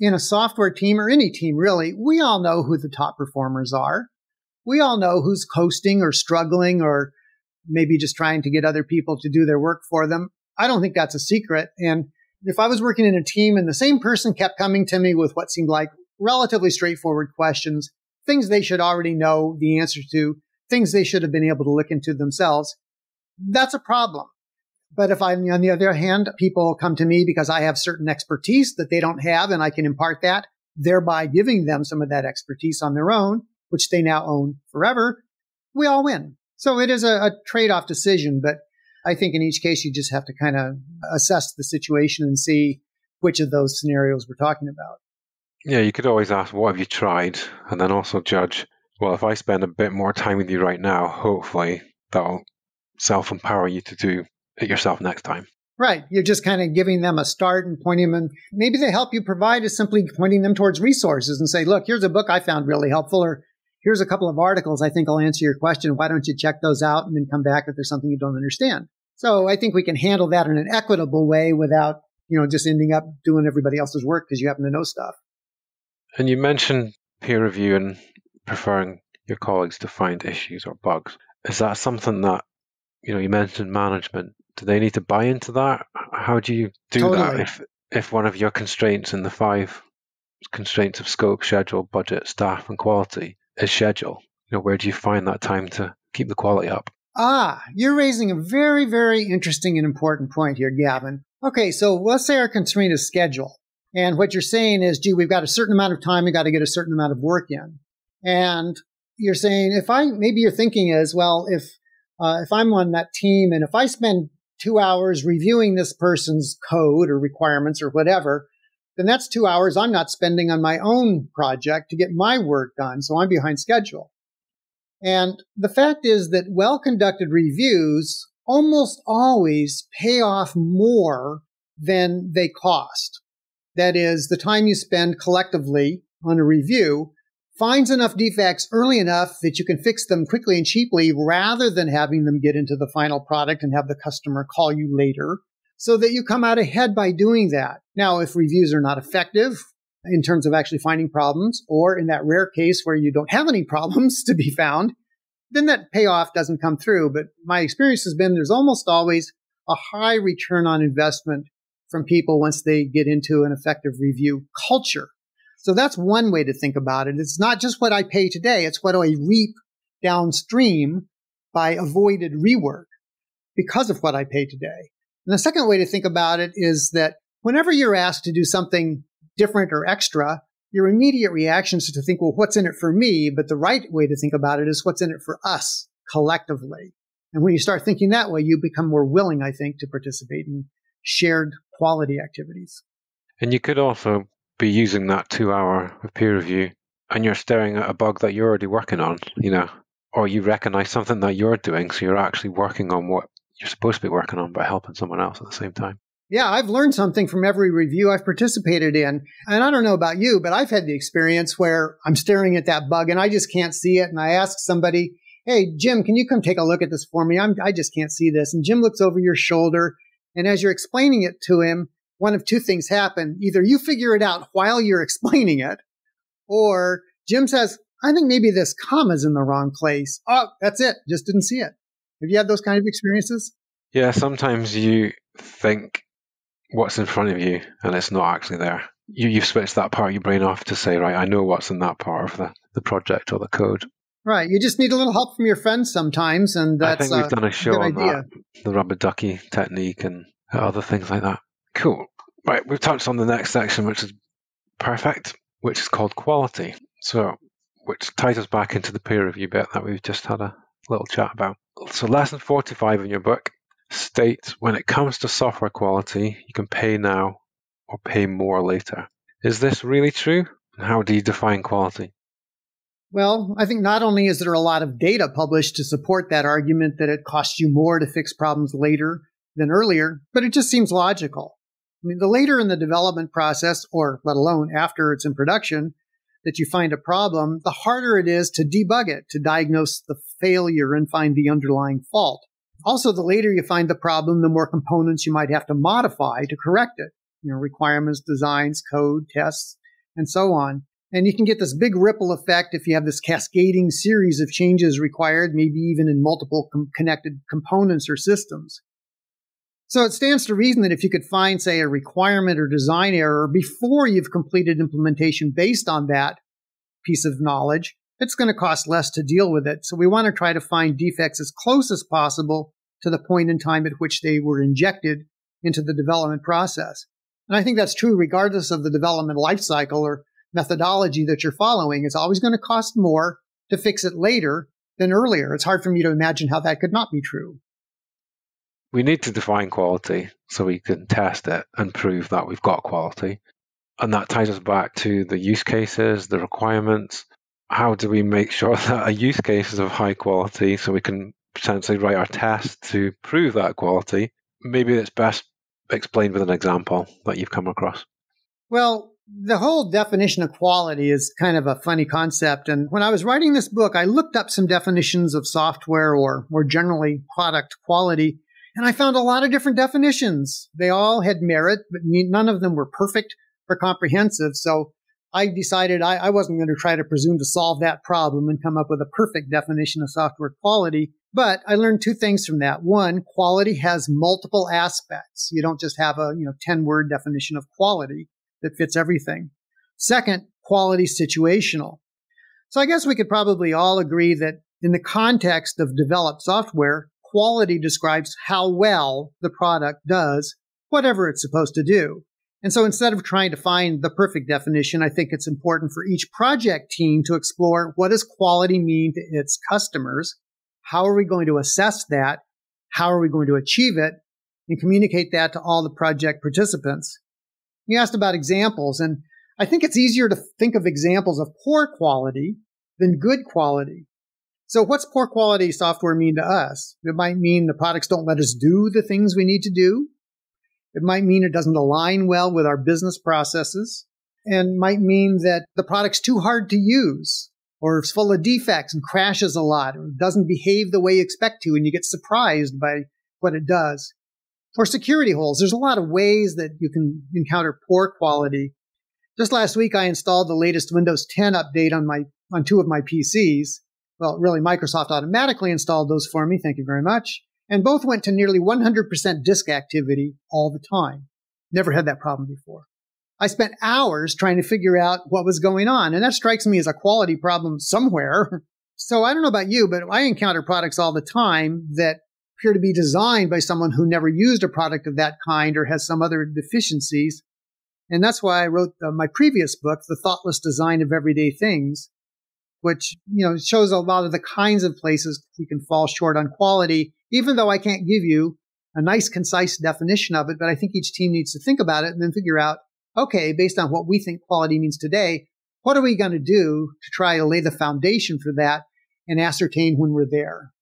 in a software team or any team really, we all know who the top performers are. We all know who's coasting or struggling or maybe just trying to get other people to do their work for them. I don't think that's a secret. And if I was working in a team and the same person kept coming to me with what seemed like relatively straightforward questions, things they should already know the answer to, things they should have been able to look into themselves. That's a problem. But if I, on the other hand, people come to me because I have certain expertise that they don't have and I can impart that, thereby giving them some of that expertise on their own, which they now own forever, we all win. So it is a, a trade off decision, but I think in each case, you just have to kind of assess the situation and see which of those scenarios we're talking about. Yeah, you could always ask, what have you tried? And then also judge, well, if I spend a bit more time with you right now, hopefully that'll self empower you to do it yourself next time. Right. You're just kind of giving them a start and pointing them. Maybe the help you provide is simply pointing them towards resources and say, look, here's a book I found really helpful, or here's a couple of articles I think will answer your question. Why don't you check those out and then come back if there's something you don't understand? So I think we can handle that in an equitable way without, you know, just ending up doing everybody else's work because you happen to know stuff. And you mentioned peer review and preferring your colleagues to find issues or bugs. Is that something that, you know, you mentioned management. Do they need to buy into that? How do you do totally. that if if one of your constraints in the five constraints of scope, schedule, budget, staff, and quality is schedule, you know, where do you find that time to keep the quality up? Ah, you're raising a very, very interesting and important point here, Gavin. Okay, so let's say our constraint is schedule. And what you're saying is, gee, we've got a certain amount of time, we've got to get a certain amount of work in. And you're saying, if I, maybe your thinking is, well, if, uh, if I'm on that team and if I spend two hours reviewing this person's code or requirements or whatever, then that's two hours I'm not spending on my own project to get my work done. So I'm behind schedule. And the fact is that well conducted reviews almost always pay off more than they cost. That is, the time you spend collectively on a review finds enough defects early enough that you can fix them quickly and cheaply rather than having them get into the final product and have the customer call you later so that you come out ahead by doing that. Now, if reviews are not effective in terms of actually finding problems, or in that rare case where you don't have any problems to be found, then that payoff doesn't come through. But my experience has been there's almost always a high return on investment from people once they get into an effective review culture. So that's one way to think about it. It's not just what I pay today. It's what I reap downstream by avoided rework because of what I pay today. And the second way to think about it is that whenever you're asked to do something different or extra, your immediate reaction is to think, well, what's in it for me? But the right way to think about it is what's in it for us collectively. And when you start thinking that way, you become more willing, I think, to participate in shared quality activities. And you could also be using that two hour of peer review and you're staring at a bug that you're already working on, you know, or you recognize something that you're doing. So you're actually working on what you're supposed to be working on, by helping someone else at the same time. Yeah, I've learned something from every review I've participated in. And I don't know about you, but I've had the experience where I'm staring at that bug and I just can't see it. And I ask somebody, Hey, Jim, can you come take a look at this for me? I'm, I just can't see this. And Jim looks over your shoulder. And as you're explaining it to him, one of two things happen. Either you figure it out while you're explaining it, or Jim says, I think maybe this comma's in the wrong place. Oh, that's it. Just didn't see it. Have you had those kind of experiences? Yeah, sometimes you think what's in front of you and it's not actually there. You, you've switched that part of your brain off to say, right, I know what's in that part of the, the project or the code. Right. You just need a little help from your friends sometimes. And that's I think we've done a show on idea. that, the rubber ducky technique and other things like that. Cool. Right. We've touched on the next section, which is perfect, which is called quality. So, which ties us back into the peer review bit that we've just had a little chat about. So, lesson 45 in your book states when it comes to software quality, you can pay now or pay more later. Is this really true? How do you define quality? Well, I think not only is there a lot of data published to support that argument that it costs you more to fix problems later than earlier, but it just seems logical. I mean, the later in the development process, or let alone after it's in production, that you find a problem, the harder it is to debug it, to diagnose the failure and find the underlying fault. Also, the later you find the problem, the more components you might have to modify to correct it. You know, requirements, designs, code, tests, and so on. And you can get this big ripple effect if you have this cascading series of changes required, maybe even in multiple com- connected components or systems. So it stands to reason that if you could find, say, a requirement or design error before you've completed implementation based on that piece of knowledge, it's going to cost less to deal with it. So we want to try to find defects as close as possible to the point in time at which they were injected into the development process. And I think that's true regardless of the development lifecycle or methodology that you're following. It's always going to cost more to fix it later than earlier. It's hard for me to imagine how that could not be true. We need to define quality so we can test it and prove that we've got quality. And that ties us back to the use cases, the requirements, how do we make sure that a use case is of high quality so we can potentially write our test to prove that quality? Maybe it's best explained with an example that you've come across. Well, the whole definition of quality is kind of a funny concept. And when I was writing this book, I looked up some definitions of software or more generally product quality, and I found a lot of different definitions. They all had merit, but none of them were perfect or comprehensive. So I decided I, I wasn't going to try to presume to solve that problem and come up with a perfect definition of software quality. But I learned two things from that. One, quality has multiple aspects. You don't just have a, you know, 10 word definition of quality that fits everything. Second, quality situational. So I guess we could probably all agree that in the context of developed software, quality describes how well the product does whatever it's supposed to do. And so instead of trying to find the perfect definition, I think it's important for each project team to explore what does quality mean to its customers? How are we going to assess that? How are we going to achieve it? And communicate that to all the project participants. You asked about examples, and I think it's easier to think of examples of poor quality than good quality. So what's poor quality software mean to us? It might mean the products don't let us do the things we need to do. It might mean it doesn't align well with our business processes and might mean that the product's too hard to use or it's full of defects and crashes a lot or doesn't behave the way you expect to and you get surprised by what it does. Or security holes. There's a lot of ways that you can encounter poor quality. Just last week, I installed the latest Windows 10 update on my, on two of my PCs. Well, really, Microsoft automatically installed those for me. Thank you very much and both went to nearly 100% disk activity all the time. Never had that problem before. I spent hours trying to figure out what was going on, and that strikes me as a quality problem somewhere. So I don't know about you, but I encounter products all the time that appear to be designed by someone who never used a product of that kind or has some other deficiencies. And that's why I wrote uh, my previous book, The Thoughtless Design of Everyday Things, which, you know, shows a lot of the kinds of places we can fall short on quality even though I can't give you a nice, concise definition of it, but I think each team needs to think about it and then figure out, okay, based on what we think quality means today, what are we going to do to try to lay the foundation for that and ascertain when we're there?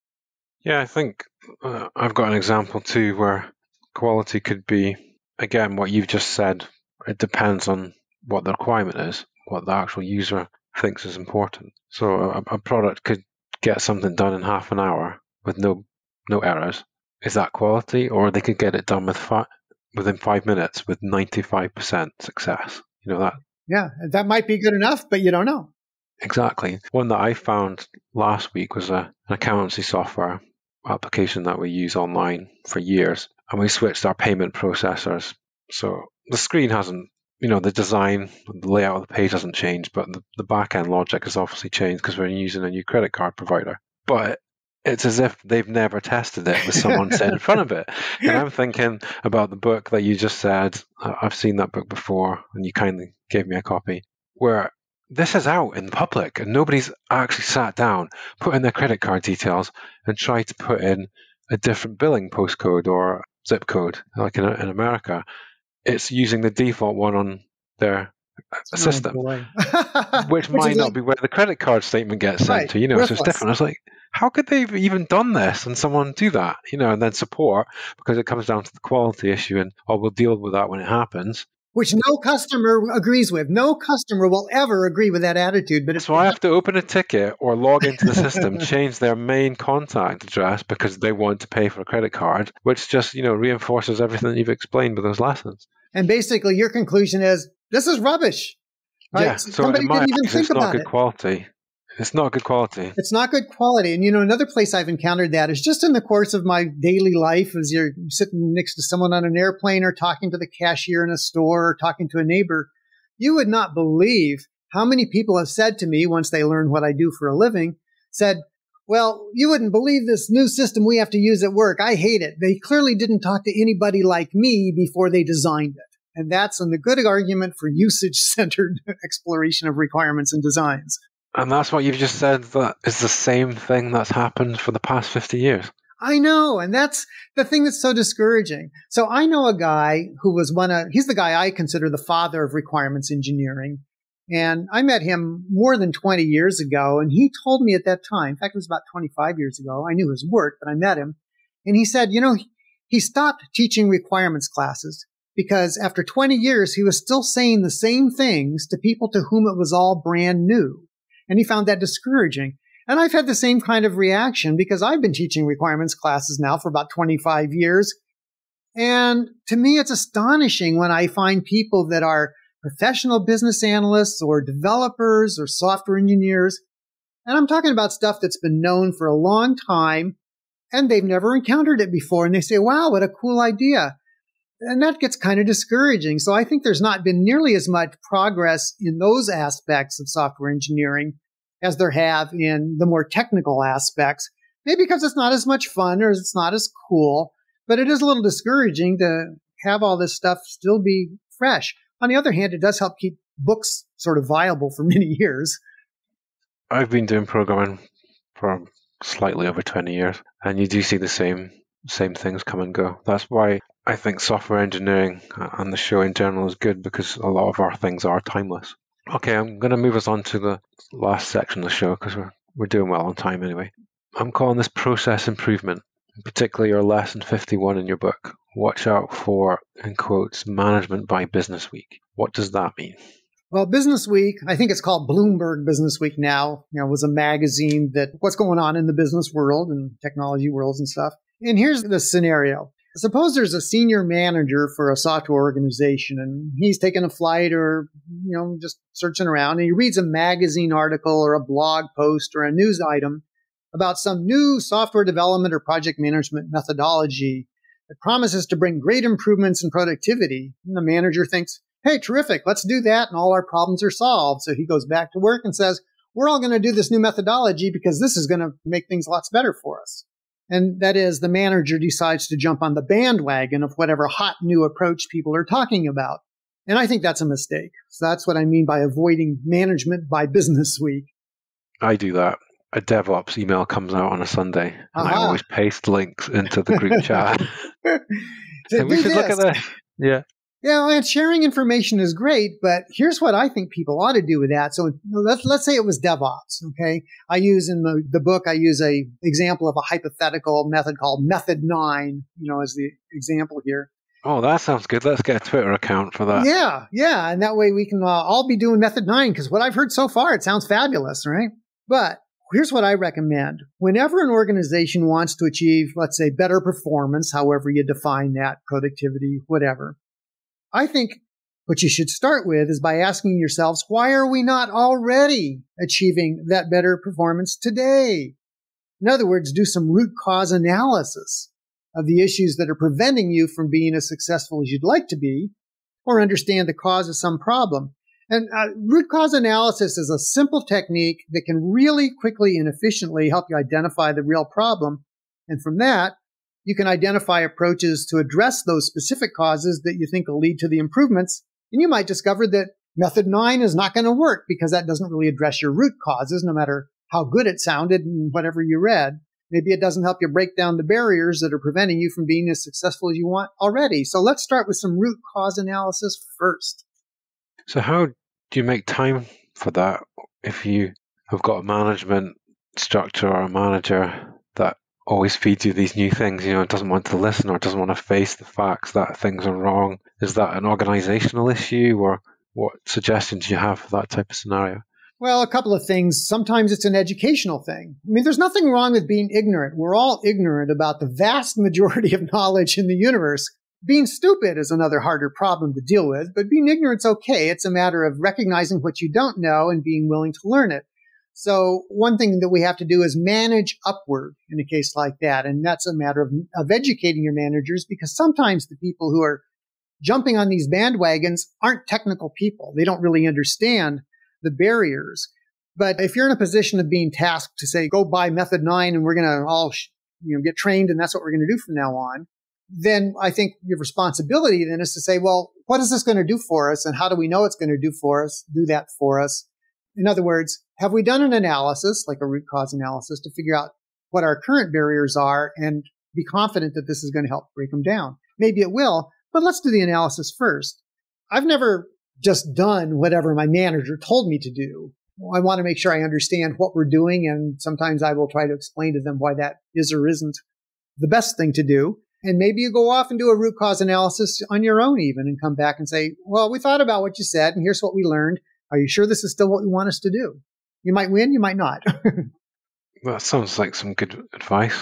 Yeah, I think uh, I've got an example too where quality could be, again, what you've just said. It depends on what the requirement is, what the actual user thinks is important. So a, a product could get something done in half an hour with no no errors. Is that quality, or they could get it done with fi- within five minutes with ninety five percent success? You know that. Yeah, that might be good enough, but you don't know. Exactly. One that I found last week was a, an accountancy software application that we use online for years, and we switched our payment processors. So the screen hasn't, you know, the design, the layout of the page hasn't changed, but the, the back end logic has obviously changed because we're using a new credit card provider. But it's as if they've never tested it with someone sitting in front of it. And I'm thinking about the book that you just said. I've seen that book before, and you kindly gave me a copy, where this is out in public and nobody's actually sat down, put in their credit card details, and tried to put in a different billing postcode or zip code, like in, in America. It's using the default one on their oh, system, which, which might not like, be where the credit card statement gets sent right, to. You know, so it's different. It's like how could they have even done this and someone do that, you know, and then support because it comes down to the quality issue and, oh, we'll deal with that when it happens. Which no customer agrees with. No customer will ever agree with that attitude. But so I have to open a ticket or log into the system, change their main contact address because they want to pay for a credit card, which just you know reinforces everything you've explained with those lessons. And basically, your conclusion is this is rubbish. Right? Yeah, so Somebody didn't even think it's not good it. quality. It's not good quality. It's not good quality. And you know, another place I've encountered that is just in the course of my daily life as you're sitting next to someone on an airplane or talking to the cashier in a store or talking to a neighbor. You would not believe how many people have said to me once they learn what I do for a living, said, well, you wouldn't believe this new system we have to use at work. I hate it. They clearly didn't talk to anybody like me before they designed it. And that's a good argument for usage centered exploration of requirements and designs. And that's what you've just said that is the same thing that's happened for the past 50 years. I know. And that's the thing that's so discouraging. So I know a guy who was one of, he's the guy I consider the father of requirements engineering. And I met him more than 20 years ago. And he told me at that time, in fact, it was about 25 years ago. I knew his work, but I met him. And he said, you know, he stopped teaching requirements classes because after 20 years, he was still saying the same things to people to whom it was all brand new. And he found that discouraging. And I've had the same kind of reaction because I've been teaching requirements classes now for about 25 years. And to me, it's astonishing when I find people that are professional business analysts or developers or software engineers. And I'm talking about stuff that's been known for a long time and they've never encountered it before. And they say, wow, what a cool idea. And that gets kind of discouraging. So I think there's not been nearly as much progress in those aspects of software engineering as there have in the more technical aspects. Maybe because it's not as much fun or it's not as cool, but it is a little discouraging to have all this stuff still be fresh. On the other hand, it does help keep books sort of viable for many years. I've been doing programming for slightly over 20 years, and you do see the same same things come and go. That's why I think software engineering and the show in general is good because a lot of our things are timeless. Okay, I'm going to move us on to the last section of the show because we're we're doing well on time anyway. I'm calling this process improvement, particularly your lesson 51 in your book. Watch out for, in quotes, management by Business Week. What does that mean? Well, Business Week, I think it's called Bloomberg Business Week now, you know, was a magazine that what's going on in the business world and technology worlds and stuff. And here's the scenario. Suppose there's a senior manager for a software organization and he's taking a flight or, you know, just searching around and he reads a magazine article or a blog post or a news item about some new software development or project management methodology that promises to bring great improvements in productivity. And the manager thinks, Hey, terrific. Let's do that. And all our problems are solved. So he goes back to work and says, we're all going to do this new methodology because this is going to make things lots better for us. And that is the manager decides to jump on the bandwagon of whatever hot new approach people are talking about. And I think that's a mistake. So that's what I mean by avoiding management by business week. I do that. A DevOps email comes out on a Sunday, and uh-huh. I always paste links into the group chat. so we should this. look at that. Yeah. Yeah, and sharing information is great, but here's what I think people ought to do with that. So let's, let's say it was DevOps. Okay. I use in the, the book, I use a example of a hypothetical method called method nine, you know, as the example here. Oh, that sounds good. Let's get a Twitter account for that. Yeah. Yeah. And that way we can uh, all be doing method nine because what I've heard so far, it sounds fabulous, right? But here's what I recommend. Whenever an organization wants to achieve, let's say, better performance, however you define that, productivity, whatever, I think what you should start with is by asking yourselves, why are we not already achieving that better performance today? In other words, do some root cause analysis of the issues that are preventing you from being as successful as you'd like to be, or understand the cause of some problem. And uh, root cause analysis is a simple technique that can really quickly and efficiently help you identify the real problem. And from that, you can identify approaches to address those specific causes that you think will lead to the improvements. And you might discover that method nine is not going to work because that doesn't really address your root causes, no matter how good it sounded and whatever you read. Maybe it doesn't help you break down the barriers that are preventing you from being as successful as you want already. So let's start with some root cause analysis first. So, how do you make time for that if you have got a management structure or a manager always feeds you these new things, you know, it doesn't want to listen or doesn't want to face the facts that things are wrong. Is that an organizational issue or what suggestions do you have for that type of scenario? Well, a couple of things. Sometimes it's an educational thing. I mean, there's nothing wrong with being ignorant. We're all ignorant about the vast majority of knowledge in the universe. Being stupid is another harder problem to deal with, but being ignorant's okay. It's a matter of recognizing what you don't know and being willing to learn it. So one thing that we have to do is manage upward in a case like that. And that's a matter of, of educating your managers because sometimes the people who are jumping on these bandwagons aren't technical people. They don't really understand the barriers. But if you're in a position of being tasked to say, go buy method nine and we're going to all, you know, get trained and that's what we're going to do from now on, then I think your responsibility then is to say, well, what is this going to do for us? And how do we know it's going to do for us? Do that for us. In other words, have we done an analysis, like a root cause analysis, to figure out what our current barriers are and be confident that this is going to help break them down? Maybe it will, but let's do the analysis first. I've never just done whatever my manager told me to do. I want to make sure I understand what we're doing, and sometimes I will try to explain to them why that is or isn't the best thing to do. And maybe you go off and do a root cause analysis on your own, even, and come back and say, Well, we thought about what you said, and here's what we learned. Are you sure this is still what you want us to do? You might win, you might not. that sounds like some good advice.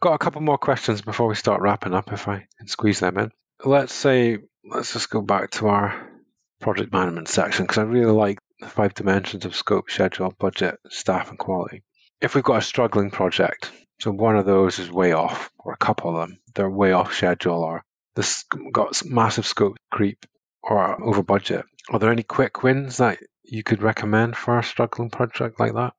Got a couple more questions before we start wrapping up, if I can squeeze them in. Let's say, let's just go back to our project management section because I really like the five dimensions of scope, schedule, budget, staff, and quality. If we've got a struggling project, So one of those is way off, or a couple of them, they're way off schedule, or this got massive scope creep, or over budget. Are there any quick wins that you could recommend for a struggling project like that?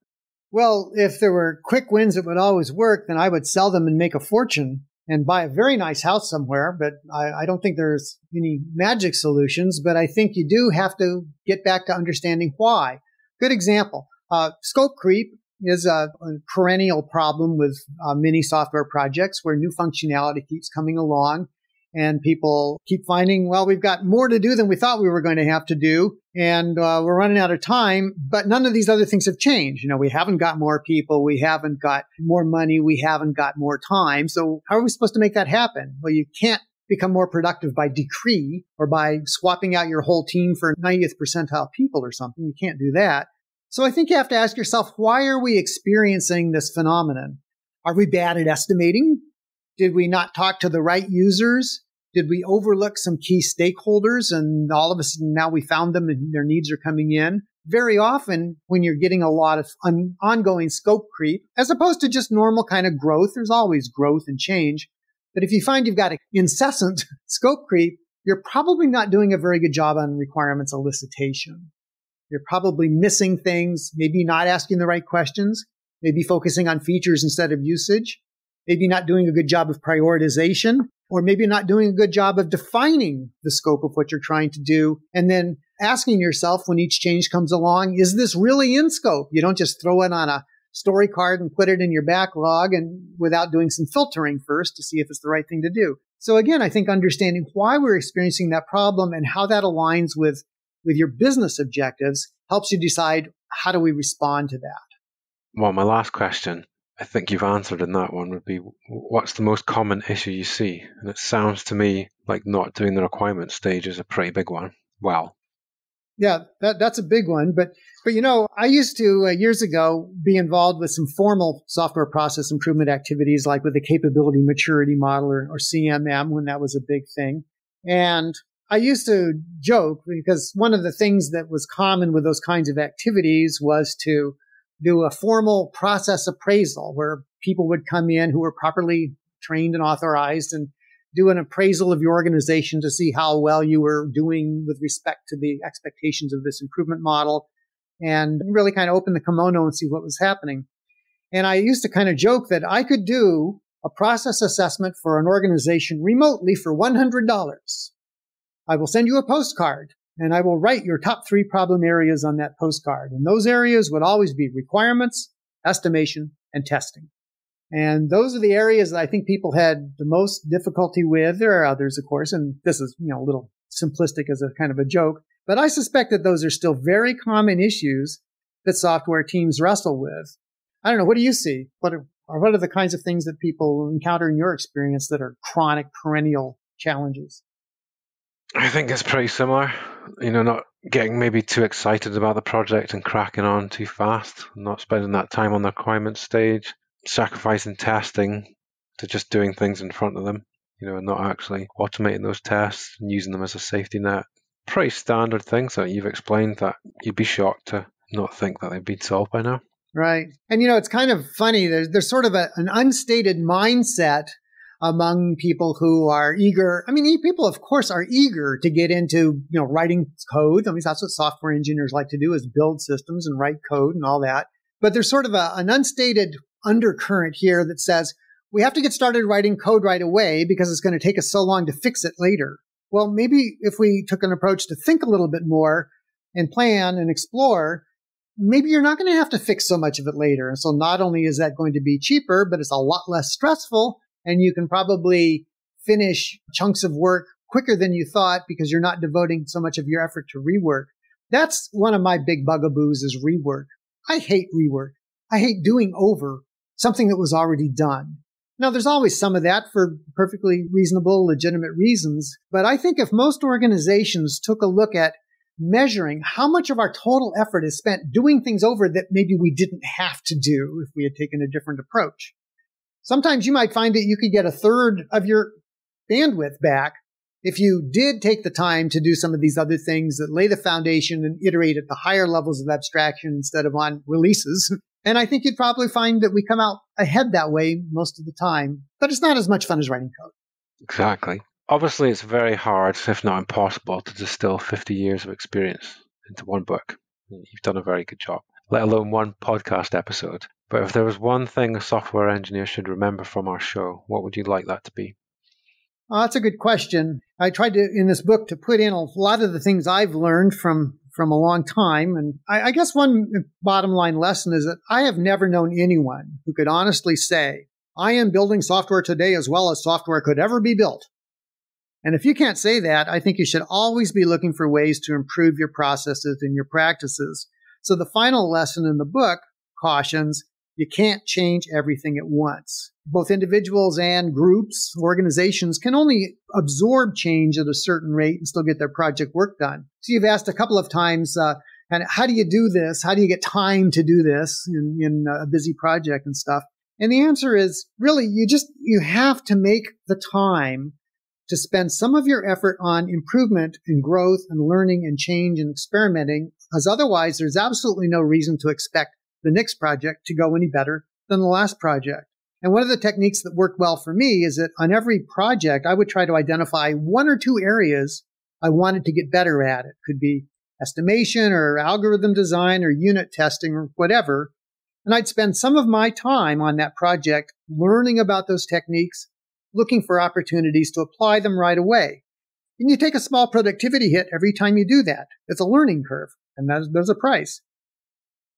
Well, if there were quick wins that would always work, then I would sell them and make a fortune and buy a very nice house somewhere. But I, I, don't think there's any magic solutions. But I think you do have to get back to understanding why. Good example. Uh, scope creep is a, a perennial problem with uh, many software projects where new functionality keeps coming along and people keep finding, well, we've got more to do than we thought we were going to have to do. And uh, we're running out of time, but none of these other things have changed. You know, we haven't got more people. We haven't got more money. We haven't got more time. So how are we supposed to make that happen? Well, you can't become more productive by decree or by swapping out your whole team for 90th percentile people or something. You can't do that. So I think you have to ask yourself, why are we experiencing this phenomenon? Are we bad at estimating? Did we not talk to the right users? Did we overlook some key stakeholders and all of a sudden now we found them and their needs are coming in? Very often when you're getting a lot of un- ongoing scope creep, as opposed to just normal kind of growth, there's always growth and change. But if you find you've got an incessant scope creep, you're probably not doing a very good job on requirements elicitation. You're probably missing things, maybe not asking the right questions, maybe focusing on features instead of usage, maybe not doing a good job of prioritization, or maybe not doing a good job of defining the scope of what you're trying to do. And then asking yourself when each change comes along, is this really in scope? You don't just throw it on a story card and put it in your backlog and without doing some filtering first to see if it's the right thing to do. So again, I think understanding why we're experiencing that problem and how that aligns with, with your business objectives helps you decide how do we respond to that. Well, my last question I think you've answered in that one would be what's the most common issue you see? And it sounds to me like not doing the requirement stage is a pretty big one. Wow. Yeah, that, that's a big one. But, but you know, I used to uh, years ago be involved with some formal software process improvement activities, like with the capability maturity model or, or CMM when that was a big thing. And I used to joke because one of the things that was common with those kinds of activities was to do a formal process appraisal where people would come in who were properly trained and authorized and do an appraisal of your organization to see how well you were doing with respect to the expectations of this improvement model and really kind of open the kimono and see what was happening. And I used to kind of joke that I could do a process assessment for an organization remotely for $100. I will send you a postcard and I will write your top three problem areas on that postcard. And those areas would always be requirements, estimation, and testing. And those are the areas that I think people had the most difficulty with. There are others, of course, and this is, you know, a little simplistic as a kind of a joke, but I suspect that those are still very common issues that software teams wrestle with. I don't know. What do you see? What are, what are the kinds of things that people encounter in your experience that are chronic, perennial challenges? I think it's pretty similar. You know, not getting maybe too excited about the project and cracking on too fast, not spending that time on the requirement stage, sacrificing testing to just doing things in front of them, you know, and not actually automating those tests and using them as a safety net. Pretty standard things that you've explained that you'd be shocked to not think that they've been solved by now. Right. And you know, it's kind of funny. There's, there's sort of a, an unstated mindset among people who are eager. I mean, people, of course, are eager to get into, you know, writing code. I mean, that's what software engineers like to do is build systems and write code and all that. But there's sort of a, an unstated undercurrent here that says we have to get started writing code right away because it's going to take us so long to fix it later. Well, maybe if we took an approach to think a little bit more and plan and explore, maybe you're not going to have to fix so much of it later. And so not only is that going to be cheaper, but it's a lot less stressful and you can probably finish chunks of work quicker than you thought because you're not devoting so much of your effort to rework. That's one of my big bugaboos is rework. I hate rework. I hate doing over something that was already done. Now, there's always some of that for perfectly reasonable, legitimate reasons. But I think if most organizations took a look at measuring how much of our total effort is spent doing things over that maybe we didn't have to do if we had taken a different approach, Sometimes you might find that you could get a third of your bandwidth back if you did take the time to do some of these other things that lay the foundation and iterate at the higher levels of abstraction instead of on releases And I think you'd probably find that we come out ahead that way most of the time, but it's not as much fun as writing code. Exactly. Obviously, it's very hard, if not impossible, to distill 50 years of experience into one book. You've done a very good job, let alone one podcast episode. But if there was one thing a software engineer should remember from our show, what would you like that to be? That's a good question. I tried to, in this book, to put in a lot of the things I've learned from from a long time. And I, I guess one bottom line lesson is that I have never known anyone who could honestly say, I am building software today as well as software could ever be built. And if you can't say that, I think you should always be looking for ways to improve your processes and your practices. So the final lesson in the book cautions you can't change everything at once. Both individuals and groups, organizations can only absorb change at a certain rate and still get their project work done. So you've asked a couple of times, uh, and how do you do this? How do you get time to do this in, in a busy project and stuff? And the answer is really you just, you have to make the time to spend some of your effort on improvement and growth and learning and change and experimenting, as otherwise there's absolutely no reason to expect the next project to go any better than the last project. And one of the techniques that worked well for me is that on every project, I would try to identify one or two areas I wanted to get better at. It could be estimation or algorithm design or unit testing or whatever. And I'd spend some of my time on that project learning about those techniques, looking for opportunities to apply them right away. And you take a small productivity hit every time you do that. It's a learning curve and there's a price.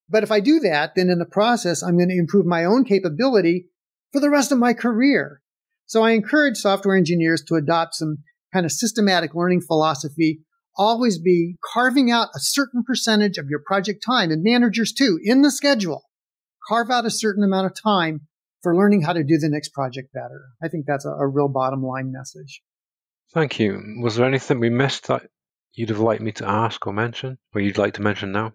But if I do that, then in the process, I'm going to improve my own capability for the rest of my career. So I encourage software engineers to adopt some kind of systematic learning philosophy. Always be carving out a certain percentage of your project time and managers too in the schedule. Carve out a certain amount of time for learning how to do the next project better. I think that's a, a real bottom line message. Thank you. Was there anything we missed that you'd have liked me to ask or mention, or you'd like to mention now?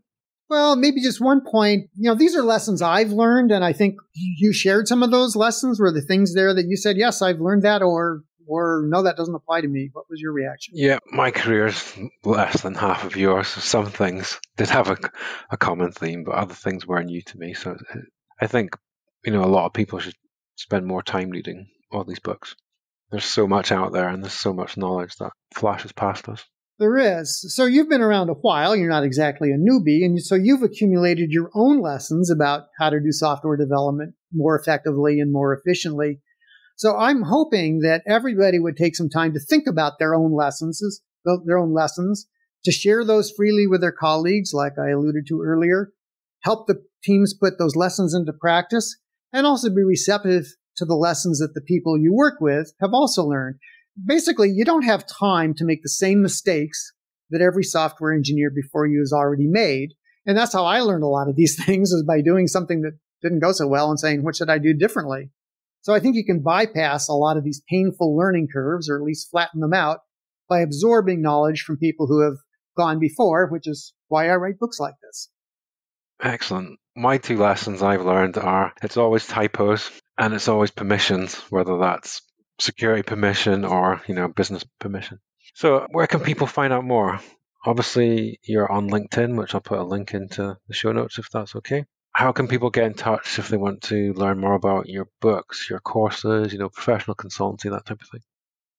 Well, maybe just one point. You know, these are lessons I've learned, and I think you shared some of those lessons. Were the things there that you said, "Yes, I've learned that," or or no, that doesn't apply to me. What was your reaction? Yeah, my career's less than half of yours. Some things did have a, a common theme, but other things were new to me. So I think you know a lot of people should spend more time reading all these books. There's so much out there, and there's so much knowledge that flashes past us. There is. So you've been around a while. You're not exactly a newbie. And so you've accumulated your own lessons about how to do software development more effectively and more efficiently. So I'm hoping that everybody would take some time to think about their own lessons, their own lessons, to share those freely with their colleagues, like I alluded to earlier, help the teams put those lessons into practice, and also be receptive to the lessons that the people you work with have also learned basically, you don't have time to make the same mistakes that every software engineer before you has already made. And that's how I learned a lot of these things is by doing something that didn't go so well and saying, what should I do differently? So I think you can bypass a lot of these painful learning curves or at least flatten them out by absorbing knowledge from people who have gone before, which is why I write books like this. Excellent. My two lessons I've learned are it's always typos and it's always permissions, whether that's security permission or you know business permission. So where can people find out more? Obviously, you're on LinkedIn, which I'll put a link into the show notes if that's okay. How can people get in touch if they want to learn more about your books, your courses, you know, professional consultancy, that type of thing?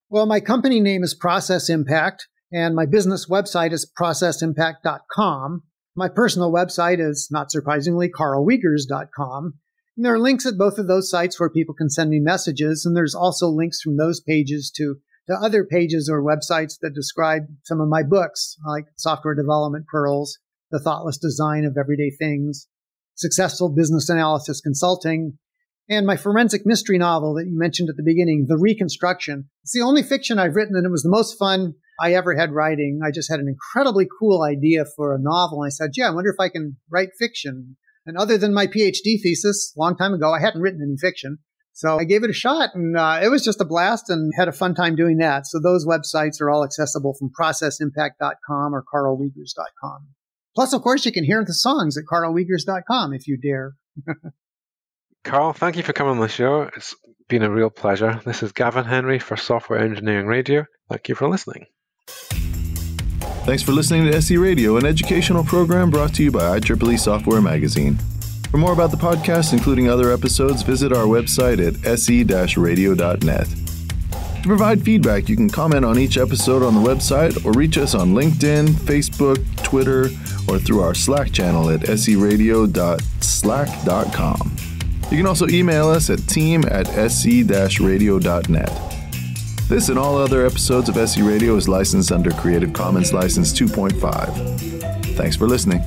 Well, my company name is Process Impact, and my business website is processimpact.com. My personal website is, not surprisingly, karlwiegers.com. And there are links at both of those sites where people can send me messages. And there's also links from those pages to, to other pages or websites that describe some of my books, like Software Development Pearls, The Thoughtless Design of Everyday Things, Successful Business Analysis Consulting, and my forensic mystery novel that you mentioned at the beginning, The Reconstruction. It's the only fiction I've written, and it was the most fun I ever had writing. I just had an incredibly cool idea for a novel. And I said, yeah, I wonder if I can write fiction. And other than my PhD thesis, long time ago, I hadn't written any fiction. So I gave it a shot and uh, it was just a blast and had a fun time doing that. So those websites are all accessible from processimpact.com or karlwiegers.com. Plus, of course, you can hear the songs at karlwiegers.com if you dare. Karl, thank you for coming on the show. It's been a real pleasure. This is Gavin Henry for Software Engineering Radio. Thank you for listening. Thanks for listening to SE Radio, an educational program brought to you by IEEE Software Magazine. For more about the podcast, including other episodes, visit our website at se-radio.net. To provide feedback, you can comment on each episode on the website or reach us on LinkedIn, Facebook, Twitter, or through our Slack channel at seradio.slack.com. You can also email us at team at se-radio.net. This and all other episodes of SE Radio is licensed under Creative Commons License 2.5. Thanks for listening.